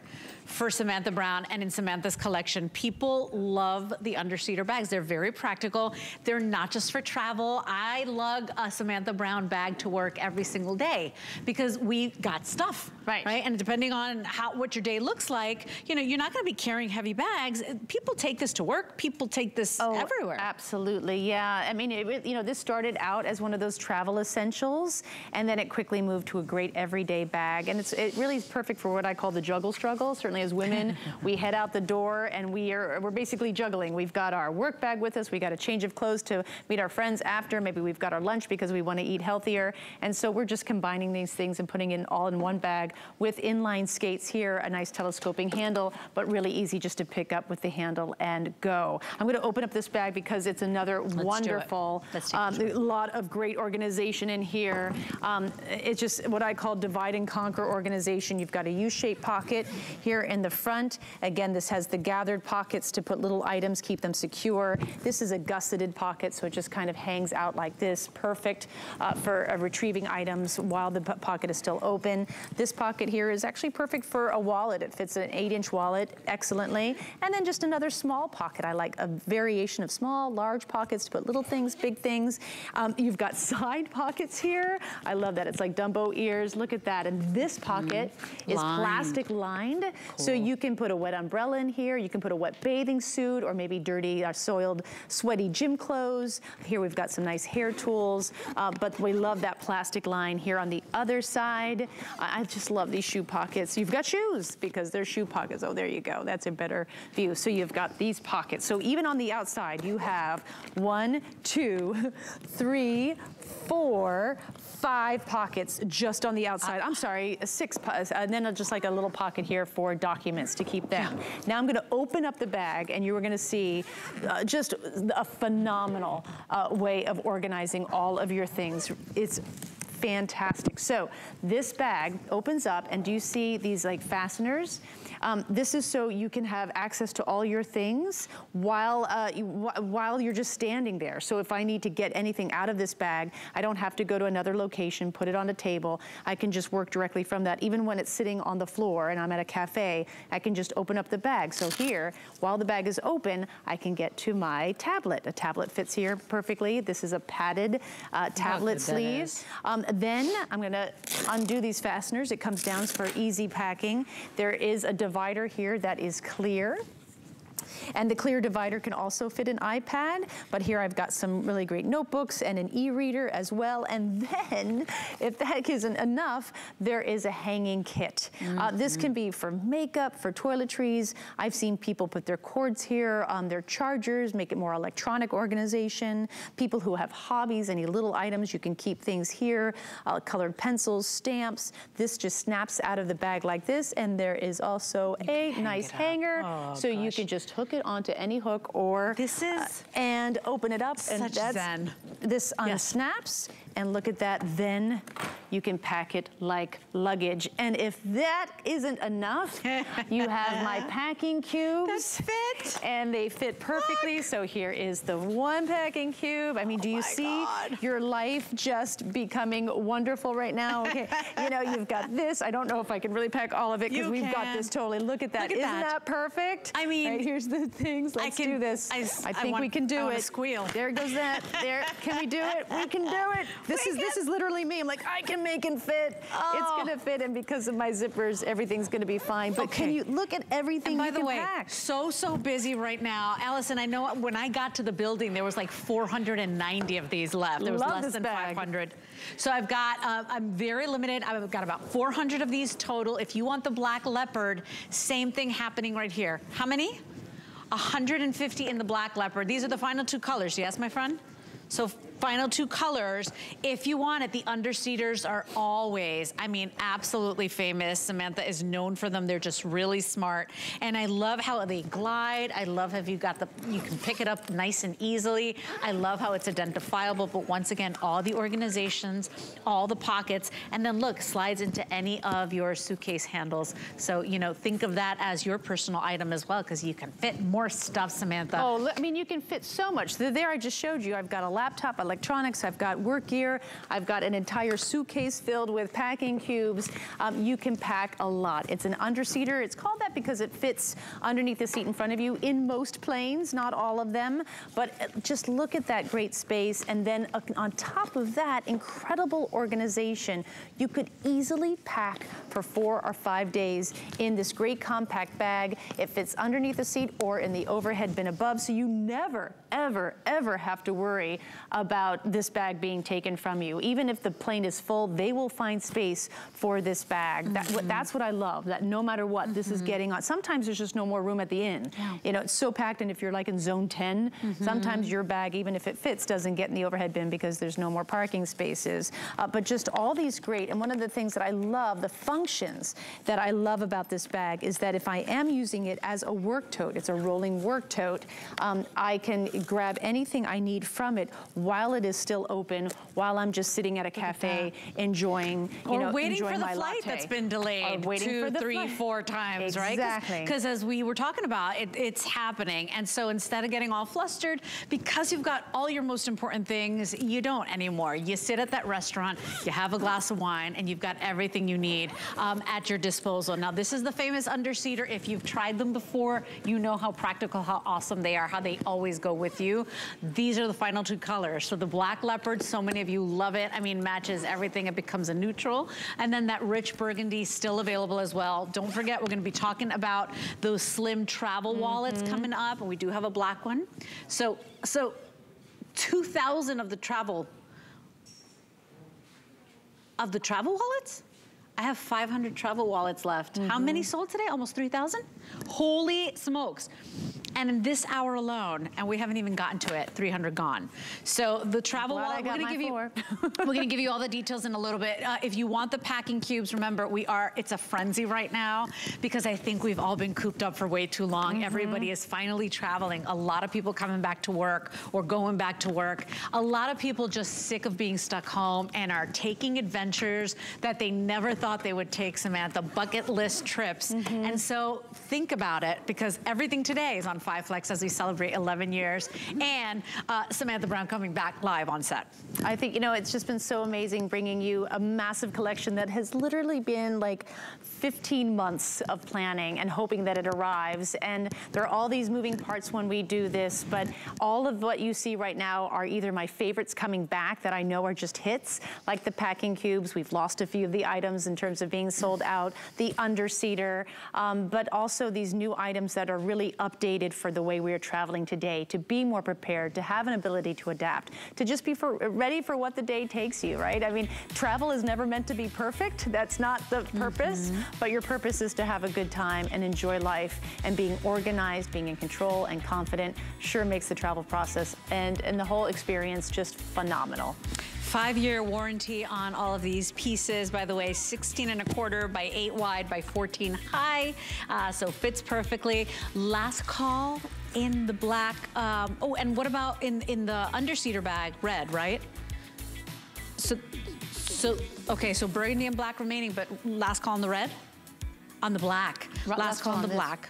for Samantha Brown and in Samantha's collection. People love the underseater bags. They're very practical. They're not just for travel. I lug a Samantha Brown bag to work every single day because we got stuff, right? right? And depending on how what your day looks like, you know, you're not gonna be carrying heavy bags. People take this to work. People take this oh, everywhere. Absolutely, yeah. I mean, it, you know, this started out as one of those travel essentials and then it quickly moved to a great everyday bag. And it's, it really is perfect for what I call the juggle struggle. Certainly as women, we (laughs) head out the door and we are, we're basically juggling. We've got our work bag with us. We got a change of clothes to meet our friends after. Maybe we've got our lunch because we want to eat healthier. And so we're just combining these things and putting it all in one bag with inline skates here, a nice telescoping handle, but really easy just to pick up with the handle and go. I'm going to open up this bag because it's another Let's wonderful, um, a lot of great organization in here. Um, it's just what I call divide and conquer organization. You've got a U-shaped pocket here in the front. Again, this has the gathered pockets to put little items, keep them secure. This is a gusseted pocket, so it just kind of hangs out like this. Perfect uh, for uh, retrieving items while the pocket is still open. This pocket here is actually perfect for a wallet. It fits an eight inch wallet excellently. And then just another small pocket. I like a variation of small, large pockets to put little things, big things. Um, you've got (laughs) side pockets here. I love that. It's like Dumbo ears. Look at that. And this pocket mm. is lined. plastic lined. Cool. So you can put a wet umbrella in here. You can put a wet bathing suit or maybe dirty, uh, soiled, sweaty gym clothes. Here we've got some nice hair tools. Uh, but we love that plastic line here on the other side. I just love these shoe pockets. You've got shoes because they're shoe pockets. Oh, there you go. That's a better view. So you've got these pockets. So even on the outside, you have one, two, (laughs) three, four, five pockets just on the outside. I'm sorry, six, and then just like a little pocket here for documents to keep them. Now I'm gonna open up the bag and you are gonna see uh, just a phenomenal uh, way of organizing all of your things. It's fantastic. So this bag opens up and do you see these like fasteners? Um, this is so you can have access to all your things while, uh, you, while you're just standing there. So if I need to get anything out of this bag, I don't have to go to another location, put it on a table. I can just work directly from that. Even when it's sitting on the floor and I'm at a cafe, I can just open up the bag. So here, while the bag is open, I can get to my tablet. A tablet fits here perfectly. This is a padded uh, tablet sleeve. Um, then I'm gonna undo these fasteners. It comes down for easy packing. There is a divider here that is clear. And the clear divider can also fit an iPad, but here I've got some really great notebooks and an e-reader as well. And then, if that isn't enough, there is a hanging kit. Mm -hmm. uh, this can be for makeup, for toiletries. I've seen people put their cords here, on their chargers, make it more electronic organization. People who have hobbies, any little items, you can keep things here, uh, colored pencils, stamps. This just snaps out of the bag like this, and there is also a nice hanger, oh, so gosh. you can just hook it onto any hook or this is uh, and open it up and that's zen. this unsnaps yes. And look at that then you can pack it like luggage and if that isn't enough you have my (laughs) packing cubes that fit and they fit perfectly look. so here is the one packing cube I mean oh do you see God. your life just becoming wonderful right now (laughs) okay you know you've got this I don't know if I can really pack all of it because we've can. got this totally look at that look at isn't that. that perfect I mean right, here's the things. Let's can, do this. I, I think I want, we can do it. squeal. There goes that. There. Can we do it? We can do it. (laughs) This is this is literally me. I'm like, I can make it fit. Oh. It's gonna fit, and because of my zippers, everything's gonna be fine. But okay. can you look at everything and by the way, pack. so so busy right now, Allison. I know when I got to the building, there was like 490 of these left. There was Love less than bag. 500. So I've got, uh, I'm very limited. I've got about 400 of these total. If you want the black leopard, same thing happening right here. How many? 150 in the black leopard. These are the final two colors, yes, my friend? So final two colors. If you want it, the underseaters are always, I mean, absolutely famous. Samantha is known for them. They're just really smart. And I love how they glide. I love how you got the, you can pick it up nice and easily. I love how it's identifiable, but once again, all the organizations, all the pockets, and then look, slides into any of your suitcase handles. So, you know, think of that as your personal item as well, because you can fit more stuff, Samantha. Oh, I mean, you can fit so much. There I just showed you, I've got a laptop, electronics, I've got work gear, I've got an entire suitcase filled with packing cubes. Um, you can pack a lot. It's an underseater. It's called that because it fits underneath the seat in front of you in most planes, not all of them. But uh, just look at that great space. And then uh, on top of that, incredible organization. You could easily pack for four or five days in this great compact bag. It fits underneath the seat or in the overhead bin above. So you never, ever, ever have to worry about this bag being taken from you. Even if the plane is full, they will find space for this bag. Mm -hmm. that, mm-hmm. that's what I love, that no matter what, mm -hmm. this is mm-hmm. getting on. Sometimes there's just no more room at the end. Yeah. You know, it's so packed, and if you're like in zone 10, mm -hmm. sometimes your bag, even if it fits, doesn't get in the overhead bin because there's no more parking spaces. Uh, but just all these great, and one of the things that I love, the functions that I love about this bag is that if I am using it as a work tote, it's a rolling work tote, um, I can grab anything I need from it while it is still open, while I'm just sitting at a cafe enjoying, you or know, waiting for the flight latte. that's been delayed two, three, flight. four times, exactly. right? Exactly. Because as we were talking about, it, it's happening. And so instead of getting all flustered, because you've got all your most important things, you don't anymore. You sit at that restaurant, you have a glass of wine, and you've got everything you need um, at your disposal. Now, this is the famous underseater. If you've tried them before, you know how practical, how awesome they are, how they always go with you. These are the final two colors. So the black leopard, so many of you love it. I mean, matches everything. It becomes a neutral. And then that rich burgundy still available as well. Don't forget, we're gonna be talking about those slim travel mm -hmm. wallets coming up, and we do have a black one. So, so 2,000 of the travel of the travel wallets, I have 500 travel wallets left. Mm -hmm. How many mm-hmm. sold today? Almost 3,000? Holy smokes. And in this hour alone, and we haven't even gotten to it, 300 gone. So the travel wallet, we're gonna give you, (laughs) we're gonna give you all the details in a little bit. Uh, if you want the packing cubes, remember we are, it's a frenzy right now because I think we've all been cooped up for way too long. Mm -hmm. Everybody is finally traveling. A lot of people coming back to work or going back to work. A lot of people just sick of being stuck home and are taking adventures that they never thought they would take, Samantha, bucket list trips. Mm -hmm. And so think about it because everything today is on Five Flex as we celebrate 11 years. And uh, Samantha Brown coming back live on set. I think, you know, it's just been so amazing bringing you a massive collection that has literally been like 15 months of planning and hoping that it arrives. And there are all these moving parts when we do this, but all of what you see right now are either my favorites coming back that I know are just hits, like the packing cubes. We've lost a few of the items in terms of being sold out, the underseater, um, but also these new items that are really updated for the way we are traveling today, to be more prepared, to have an ability to adapt, to just be for, ready for what the day takes you, right? I mean, travel is never meant to be perfect. That's not the purpose, mm -hmm. But your purpose is to have a good time and enjoy life and being organized, being in control and confident sure makes the travel process and, and the whole experience just phenomenal. Five-year warranty on all of these pieces. By the way, 16 and a quarter by 8 wide by 14 high, uh, so fits perfectly. Last call in the black. Um, oh, and what about in, in the underseater bag? Red, right? So, so okay, so burgundy and black remaining, but last call in the red? On the black. Last, last call on the this. black.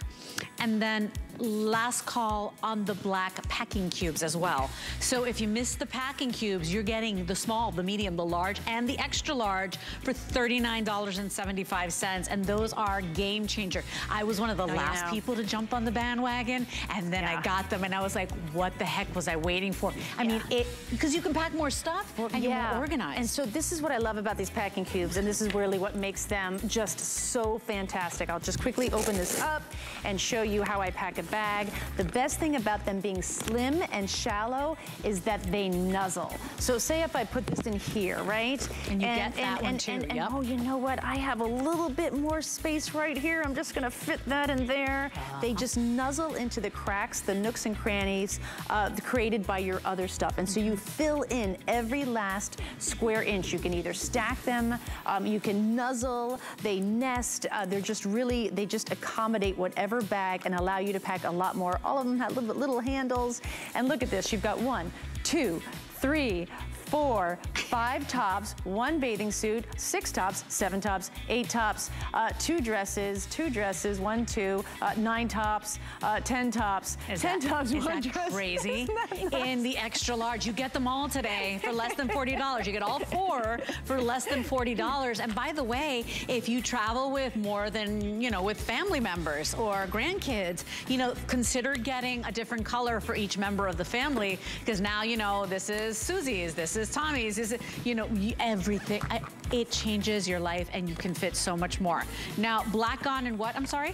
And then last call on the black packing cubes as well. So if you miss the packing cubes, you're getting the small, the medium, the large, and the extra large for $39.75. And those are game changer. I was one of the oh, last people to jump on the bandwagon, and then yeah. I got them, and I was like, what the heck was I waiting for? I yeah. mean, it because you can pack more stuff and yeah. you're more organized. And so this is what I love about these packing cubes, and this is really what makes them just so fantastic. I'll just quickly open this up and show you how I pack a bag. The best thing about them being slim and shallow is that they nuzzle. So say if I put this in here, right? And you and, get that and, one and, too, and, yep. oh, you know what? I have a little bit more space right here. I'm just gonna fit that in there. They just nuzzle into the cracks, the nooks and crannies uh, created by your other stuff. And so you fill in every last square inch. You can either stack them, um, you can nuzzle, they nest. Uh, they're just really, they just accommodate whatever bag and allow you to pack a lot more. All of them have little, little handles. And look at this, you've got one, two, three, four, five tops, one bathing suit, six tops, seven tops, eight tops, uh, two dresses, two dresses, one, two, uh, nine tops, uh, ten tops, is ten that, tops, is one that dress. (laughs) crazy? In the extra large, you get them all today for less than $40. You get all four for less than $40. And by the way, if you travel with more than, you know, with family members or grandkids, you know, consider getting a different color for each member of the family because now, you know, this is Susie's, this is Tommy's, this is, you know, everything. I, it changes your life and you can fit so much more. Now, black on and what? I'm sorry?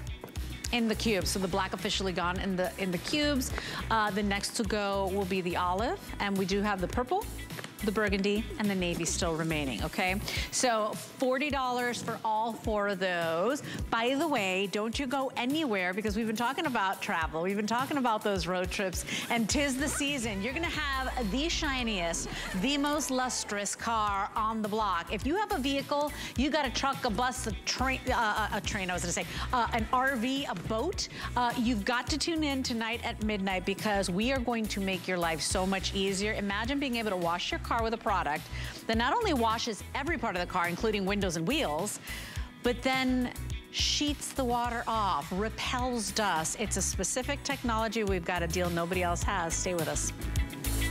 in the cubes. So the black officially gone in the in the cubes. Uh, the next to go will be the olive, and we do have the purple the burgundy, and the navy still remaining, okay? So $40 for all four of those. By the way, don't you go anywhere because we've been talking about travel. We've been talking about those road trips, and tis the season. You're gonna have the shiniest, the most lustrous car on the block. If you have a vehicle, you got a truck, a bus, a train, uh, a train, I was gonna say, uh, an RV, a boat, uh, you've got to tune in tonight at midnight because we are going to make your life so much easier. Imagine being able to wash your car car with a product that not only washes every part of the car, including windows and wheels, but then sheets the water off, repels dust. It's a specific technology. We've got a deal nobody else has. Stay with us.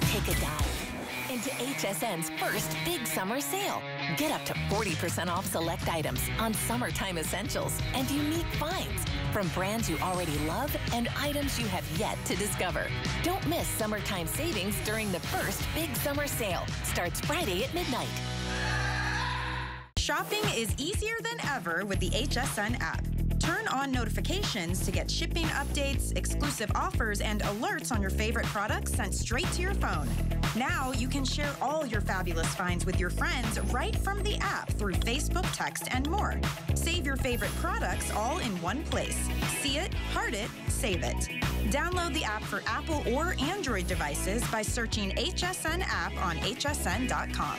Take a dive into HSN's first big summer sale. Get up to 40% off select items on summertime essentials and unique finds from brands you already love and items you have yet to discover. Don't miss summertime savings during the first big summer sale. Starts Friday at midnight. Shopping is easier than ever with the HSN app. Turn on notifications to get shipping updates, exclusive offers, and alerts on your favorite products sent straight to your phone. Now you can share all your fabulous finds with your friends right from the app through Facebook, text, and more. Save your favorite products all in one place. See it, heart it, save it. Download the app for Apple or Android devices by searching HSN app on hsn.com.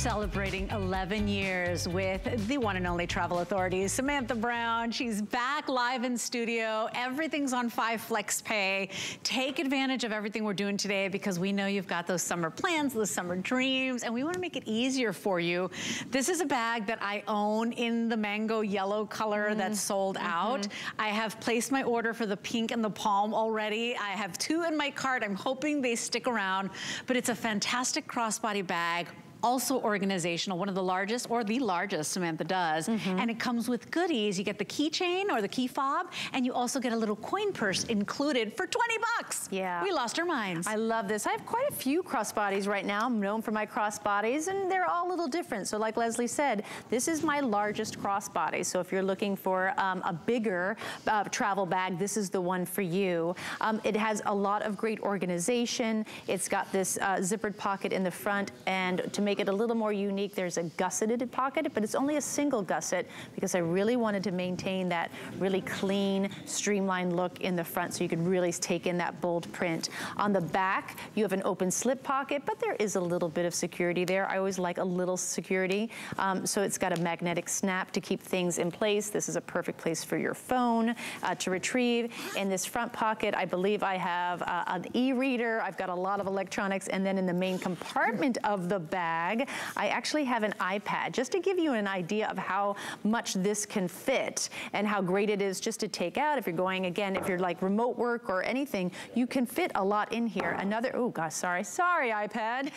Celebrating 11 years with the one and only travel authorities, Samantha Brown. She's back live in studio. Everything's on 5 Flex Pay. Take advantage of everything we're doing today because we know you've got those summer plans, those summer dreams, and we want to make it easier for you. This is a bag that I own in the mango yellow color mm. that's sold mm -hmm. out. I have placed my order for the pink and the palm already. I have two in my cart. I'm hoping they stick around, but it's a fantastic crossbody bag also organizational, one of the largest or the largest Samantha does. Mm -hmm. And it comes with goodies. You get the keychain or the key fob, and you also get a little coin purse included for 20 bucks. Yeah. We lost our minds. I love this. I have quite a few crossbodies right now. I'm known for my crossbodies, and they're all a little different. So like Lesley said, this is my largest crossbody. So if you're looking for um, a bigger uh, travel bag, this is the one for you. Um, it has a lot of great organization. It's got this uh, zippered pocket in the front, and to make make it a little more unique, there's a gusseted pocket, but it's only a single gusset because I really wanted to maintain that really clean, streamlined look in the front so you can really take in that bold print. On the back, you have an open slip pocket, but there is a little bit of security there. I always like a little security. Um, so it's got a magnetic snap to keep things in place. This is a perfect place for your phone uh, to retrieve. In this front pocket, I believe I have uh, an e-reader. I've got a lot of electronics. And then in the main compartment of the bag, bag, I actually have an iPad just to give you an idea of how much this can fit and how great it is just to take out. If you're going, again, if you're like remote work or anything, you can fit a lot in here. Another, oh gosh, sorry, sorry iPad.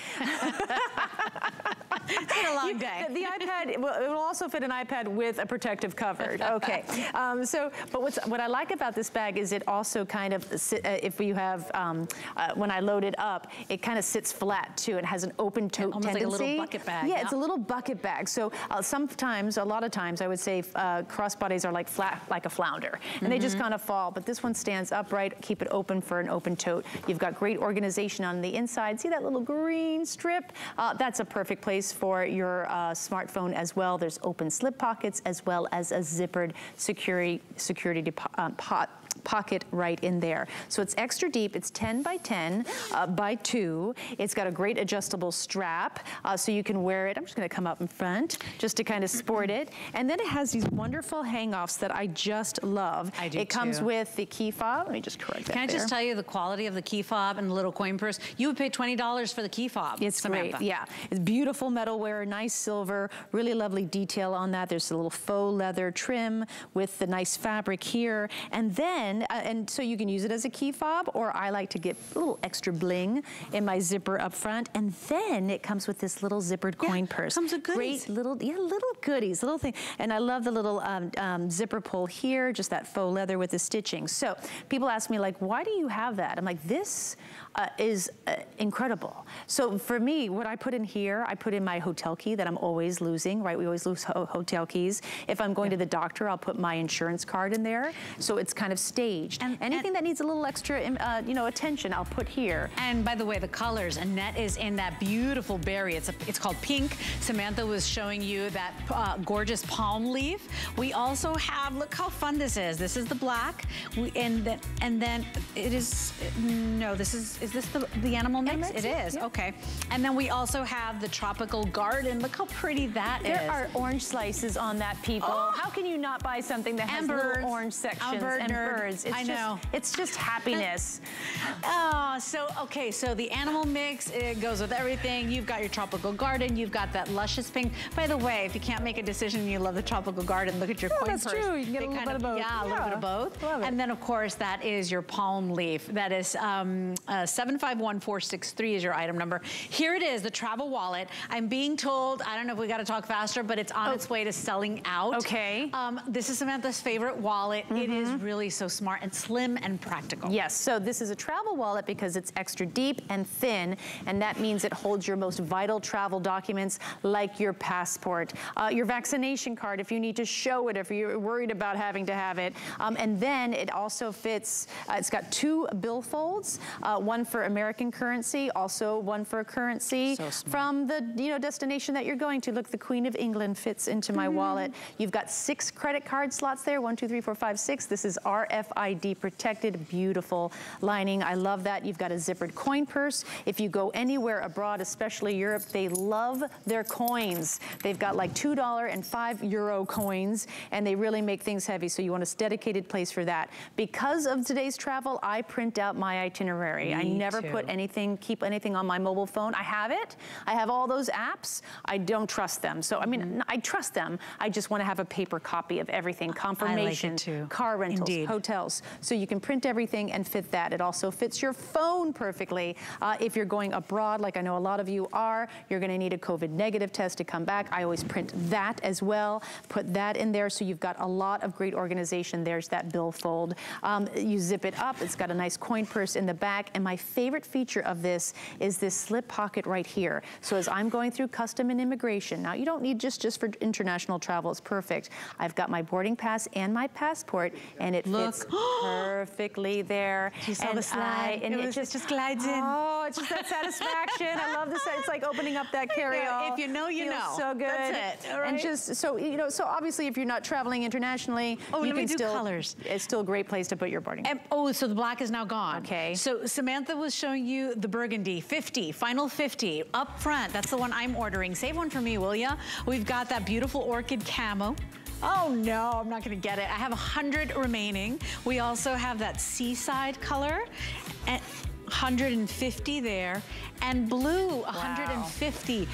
it's been a long day. The, the iPad, well, it will also fit an iPad with a protective cover. Okay, (laughs) um, so, but what's, what I like about this bag is it also kind of, uh, if you have, um, uh, when I load it up, it kind of sits flat too. It has an open tote Almost tendency. Little bucket bag. Yeah, it's a little bucket bag. So uh, sometimes, a lot of times, I would say uh, crossbodies are like flat, like a flounder, and mm -hmm. they just mm-hmm. kind of fall. But this one stands upright. Keep it open for an open tote. You've got great organization on the inside. See that little green strip? Uh, that's a perfect place for your uh, smartphone as well. There's open slip pockets as well as a zippered security security um, pot pocket right in there. So it's extra deep. It's 10 by 10 uh, by 2. It's got a great adjustable strap uh, so you can wear it. I'm just going to come up in front just to kind of sport it. And then it has these wonderful hang-offs that I just love. I do It comes too. with the key fob. Let me just correct that Can I there. just tell you the quality of the key fob and the little coin purse? You would pay $20 for the key fob, It's Samantha. great, yeah. It's beautiful metalware, nice silver, really lovely detail on that. There's a little faux leather trim with the nice fabric here. And then, uh, and so you can use it as a key fob, or I like to get a little extra bling in my zipper up front. And then it comes with this little zippered yeah, coin purse. comes with goodies. Great little, yeah, little goodies, little thing. And I love the little um, um, zipper pull here, just that faux leather with the stitching. So people ask me like, why do you have that? I'm like, this, uh, is uh, incredible. So for me, what I put in here, I put in my hotel key that I'm always losing, right? We always lose ho hotel keys. If I'm going yeah. to the doctor, I'll put my insurance card in there. So it's kind of staged. And anything and that needs a little extra, uh, you know, attention, I'll put here. And by the way, the colors, Annette is in that beautiful berry. It's, a, it's called pink. Samantha was showing you that uh, gorgeous palm leaf. We also have, look how fun this is. This is the black. We, and, the, and then it is, no, this is, is this the, the animal mix? It is, yeah. okay. And then we also have the tropical garden. Look how pretty that there is. there are orange slices on that, people. Oh. How can you not buy something that has little orange sections bird and nerd. birds? It's I just, know. It's just happiness. oh, (laughs) so, okay, so the animal mix, it goes with everything. You've got your tropical garden. You've got that luscious pink. By the way, if you can't make a decision and you love the tropical garden, look at your oh, coin that's purse. true. You can get they a little bit of, of both. Yeah, yeah, a little bit of both. Love it. And then, of course, that is your palm leaf. That is um, uh, 751463 is your item number. Here it is, the travel wallet. I'm being told, I don't know if we got to talk faster, but it's on oh. its way to selling out. Okay. Um, this is Samantha's favorite wallet. Mm -hmm. It is mm-hmm. really so smart and slim and practical. Yes, so this is a travel wallet because it's extra deep and thin, and that means it holds your most vital travel documents like your passport, uh, your vaccination card if you need to show it, if you're worried about having to have it. Um, and then it also fits, uh, it's got two billfolds, uh, one for American currency, also one for a currency so from the you know destination that you're going to. Look, the Queen of England fits into my mm. wallet. You've got six credit card slots there, one, two, three, four, five, six. This is RFID protected, beautiful lining. I love that. You've got a zippered coin purse. If you go anywhere abroad, especially Europe, they love their coins. They've got like $2 and 5 euro coins, and they really make things heavy, so you want a dedicated place for that. Because of today's travel, I print out my itinerary. I never too. put anything, keep anything on my mobile phone. I have it. I have all those apps. I don't trust them. So, I mean, mm -hmm. I trust them. I just want to have a paper copy of everything. Confirmation, like car rentals, Indeed. hotels. So you can print everything and fit that. It also fits your phone perfectly. Uh, if you're going abroad, like I know a lot of you are, you're going to need a COVID negative test to come back. I always print that as well. Put that in there so you've got a lot of great organization. There's that billfold. Um, you zip it up. It's got a nice coin purse in the back. And my favorite feature of this is this slip pocket right here. So as I'm going through custom and immigration, now you don't need just, just for international travel, it's perfect. I've got my boarding pass and my passport and it Look. fits perfectly there. (gasps) You saw and the slide. I, and it, it, was, just, just glides in. Oh, it's just that satisfaction. I love this. It's like opening up that (laughs) carry-all. If you know, you Feels know. so good. That's it. All right. And just, so, you know, so obviously if you're not traveling internationally, oh, you let can me do still, colors. It's still a great place to put your boarding. And, oh, so the black is now gone. Okay. So Samantha was showing you the burgundy, 50, final 50, up front. That's the one I'm ordering. Save one for me, will ya? We've got that beautiful orchid camo. Oh no, I'm not gonna get it. I have a 100 remaining. We also have that seaside color. And 150 there, and blue, 150. Wow.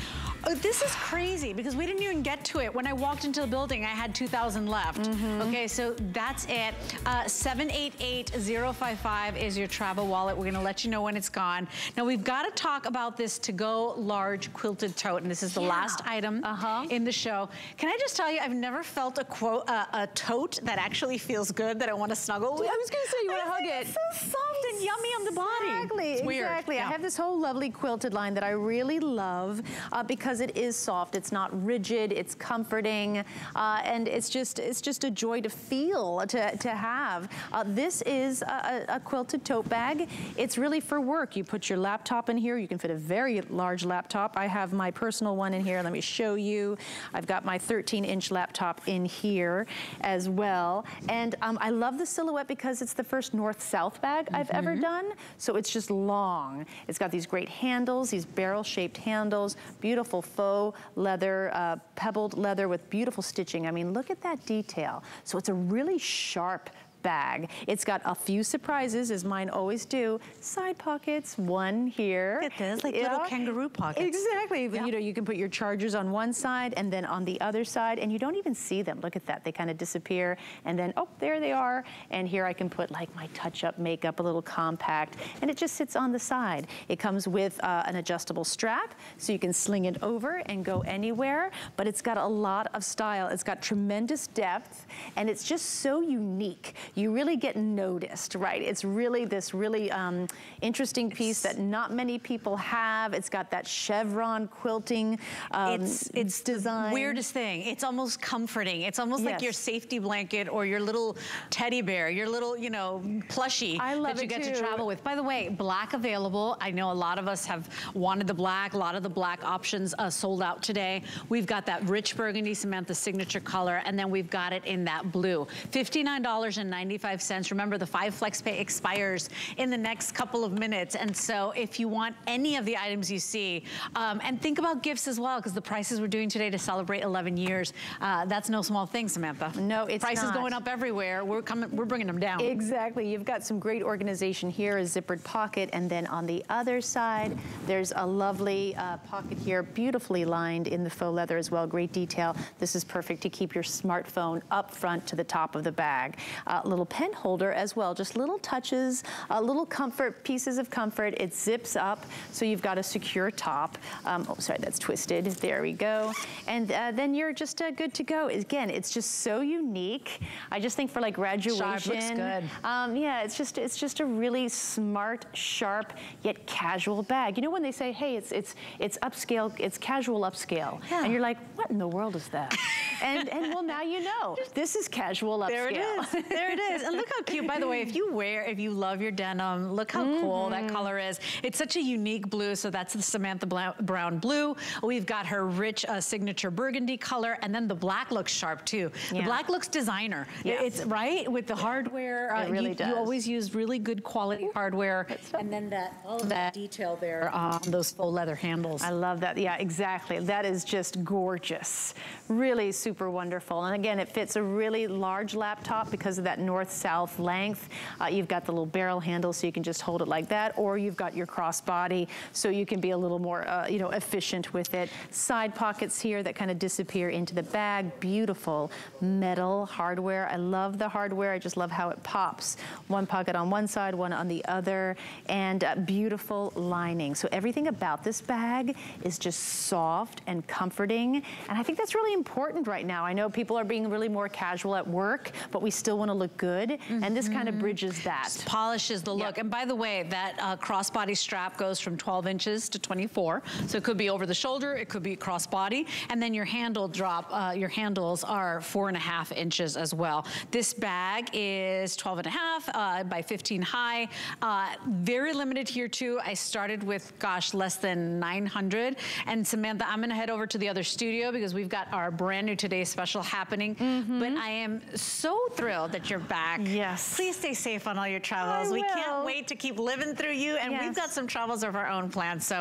Oh, this is crazy because we didn't even get to it. When I walked into the building, I had 2,000 left. Mm -hmm. Okay, so that's it. Uh, 788055 is your travel wallet. We're gonna let you know when it's gone. Now we've got to talk about this to-go large quilted tote, and this is the yeah. last item uh -huh. in the show. Can I just tell you, I've never felt a, quote, uh, a tote that actually feels good, that I want to snuggle with. I was gonna say, you want to hug it. so soft and yummy on the body. Exactly, exactly. Yeah. I have this whole lovely quilted line that I really love uh, because because it is soft. It's not rigid, it's comforting, uh, and it's just it's just a joy to feel, to, to have. Uh, this is a, a, quilted tote bag. It's really for work. You put your laptop in here. You can fit a very large laptop. I have my personal one in here. Let me show you. I've got my 13 inch laptop in here as well. And um, I love the silhouette because it's the first north-south bag mm -hmm. I've ever mm-hmm. done. So it's just long. It's got these great handles, these barrel shaped handles, beautiful beautiful faux leather, uh, pebbled leather with beautiful stitching. I mean, look at that detail. So it's a really sharp bag. It's got a few surprises, as mine always do. Side pockets, one here. It does, like little kangaroo pockets. Exactly. Yep. You know, you can put your chargers on one side and then on the other side, and you don't even see them. Look at that. They kind of disappear, and then, oh, there they are. And here I can put like my touch-up makeup, a little compact, and it just sits on the side. It comes with uh, an adjustable strap, so you can sling it over and go anywhere, but it's got a lot of style. It's got tremendous depth, and it's just so unique you really get noticed, right? It's really this really um, interesting piece that not many people have. It's got that chevron quilting um, it's, it's design. weirdest thing. It's almost comforting. It's almost yes. like your safety blanket or your little teddy bear, your little, you know, plushie that you get too. to travel with. By the way, black available. I know a lot of us have wanted the black. A lot of the black options uh, sold out today. We've got that rich burgundy Samantha signature color, and then we've got it in that blue. $59.99 95 cents. Remember, the five flex pay expires in the next couple of minutes. And so if you want any of the items you see, um, and think about gifts as well, because the prices we're doing today to celebrate 11 years, uh, that's no small thing, Samantha. No, it's Prices not. going up everywhere. We're coming, we're bringing them down. Exactly. You've got some great organization here, a zippered pocket, and then on the other side, there's a lovely uh, pocket here, beautifully lined in the faux leather as well. Great detail. This is perfect to keep your smartphone up front to the top of the bag. Uh, little pen holder as well. Just little touches, uh, little comfort, pieces of comfort. It zips up, so you've got a secure top. Um, oh, sorry, that's twisted. There we go. And uh, then you're just uh, good to go. Again, it's just so unique. I just think for like graduation. Sharp looks good. Um, yeah, it's just it's just a really smart, sharp, yet casual bag. You know when they say, hey, it's it's it's upscale, it's casual upscale. Yeah. And you're like, what in the world is that? (laughs) and and well now you know. This is casual upscale. There it is. There it is. And look how cute. By the way, if you wear, if you love your denim, look how mm -hmm. cool that mm-hmm. color is. It's such a unique blue. So that's the Samantha Brown blue. We've got her rich uh, signature burgundy color. And then the black looks sharp too. Yeah. The black looks designer. Yes. It's right with the hardware. Uh, it really you, does. You always use really good quality hardware. And then that, all of that detail there on those faux leather handles. I love that. Yeah, exactly. That is just gorgeous. Really super wonderful. And again, it fits a really large laptop because of that north-south length. Uh, you've got the little barrel handle so you can just hold it like that, or you've got your crossbody so you can be a little more, uh, you know, efficient with it. Side pockets here that kind of disappear into the bag. Beautiful metal hardware. I love the hardware. I just love how it pops. One pocket on one side, one on the other, and uh, beautiful lining. So everything about this bag is just soft and comforting. And I think that's really important right now. I know people are being really more casual at work, but we still want to look good. Mm -hmm. And this kind of mm-hmm. bridges that. Just polishes the look. Yep. And by the way, that uh, crossbody strap goes from 12 inches to 24. So it could be over the shoulder, it could be crossbody. And then your handle drop, uh, your handles are four and a half inches as well. This bag is 12 and a half uh, by 15 high. Uh, very limited here too. I started with, gosh, less than 900. And Samantha, I'm gonna head over to the other studio because we've got our brand new today's special happening. Mm -hmm. But I am so thrilled that you're back. Yes. Please stay safe on all your travels. I we will. can't wait to keep living through you. And yes. we've got some travels of our own planned. So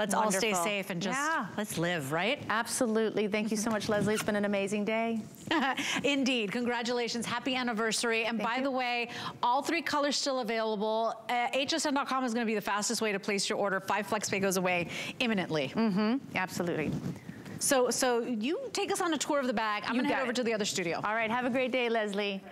let's Wonderful. all stay safe and just yeah. let's live, right? Absolutely. Thank you so much, (laughs) Lesley. It's been an amazing day. (laughs) Indeed. Congratulations. Happy anniversary. And Thank by you. the way, all three colors still available. Uh, hsn.com is going to be the fastest way to place your order. Five flex pay goes away imminently. Mm-hmm. Absolutely. So, so you take us on a tour of the bag. I'm going to head over to the other studio. All right. Have a great day, Lesley.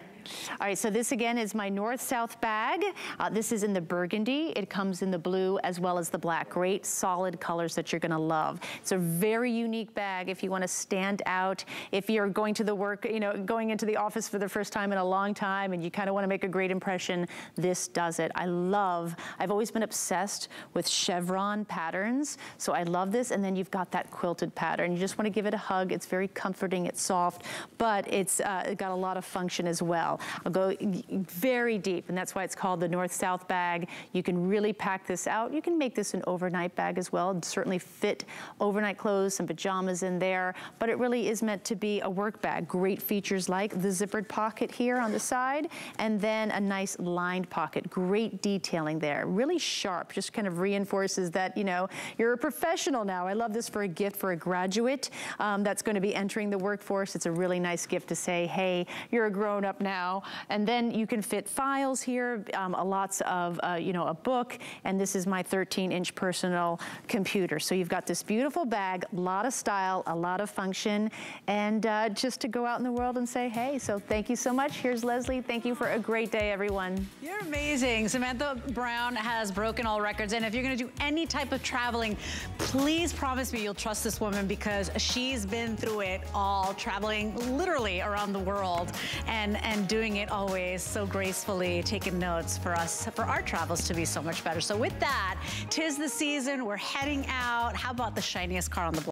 All right, so this again is my north-south bag. Uh, this is in the burgundy. It comes in the blue as well as the black. Great solid colors that you're gonna love. It's a very unique bag if you wanna stand out. If you're going to the work, you know, going into the office for the first time in a long time and you kind of wanna make a great impression, this does it. I love, I've always been obsessed with chevron patterns. So I love this. And then you've got that quilted pattern. You just wanna give it a hug. It's very comforting, it's soft, but it's uh, got a lot of function as well well. I'll go very deep, and that's why it's called the North-South bag. You can really pack this out. You can make this an overnight bag as well. It'd certainly fit overnight clothes, some pajamas in there, but it really is meant to be a work bag. Great features like the zippered pocket here on the side, and then a nice lined pocket. Great detailing there. Really sharp, just kind of reinforces that, you know, you're a professional now. I love this for a gift for a graduate um, that's going to be entering the workforce. It's a really nice gift to say, hey, you're a grown-up now now. And then you can fit files here, um, lots of, uh, you know, a book. And this is my 13 inch personal computer. So you've got this beautiful bag, a lot of style, a lot of function, and uh, just to go out in the world and say, hey, so thank you so much. Here's Lesley. Thank you for a great day, everyone. You're amazing. Samantha Brown has broken all records. And if you're going to do any type of traveling, please promise me you'll trust this woman because she's been through it all, traveling literally around the world and, and doing it always so gracefully, taking notes for us, for our travels to be so much better. So with that, tis the season, we're heading out. How about the shiniest car on the block?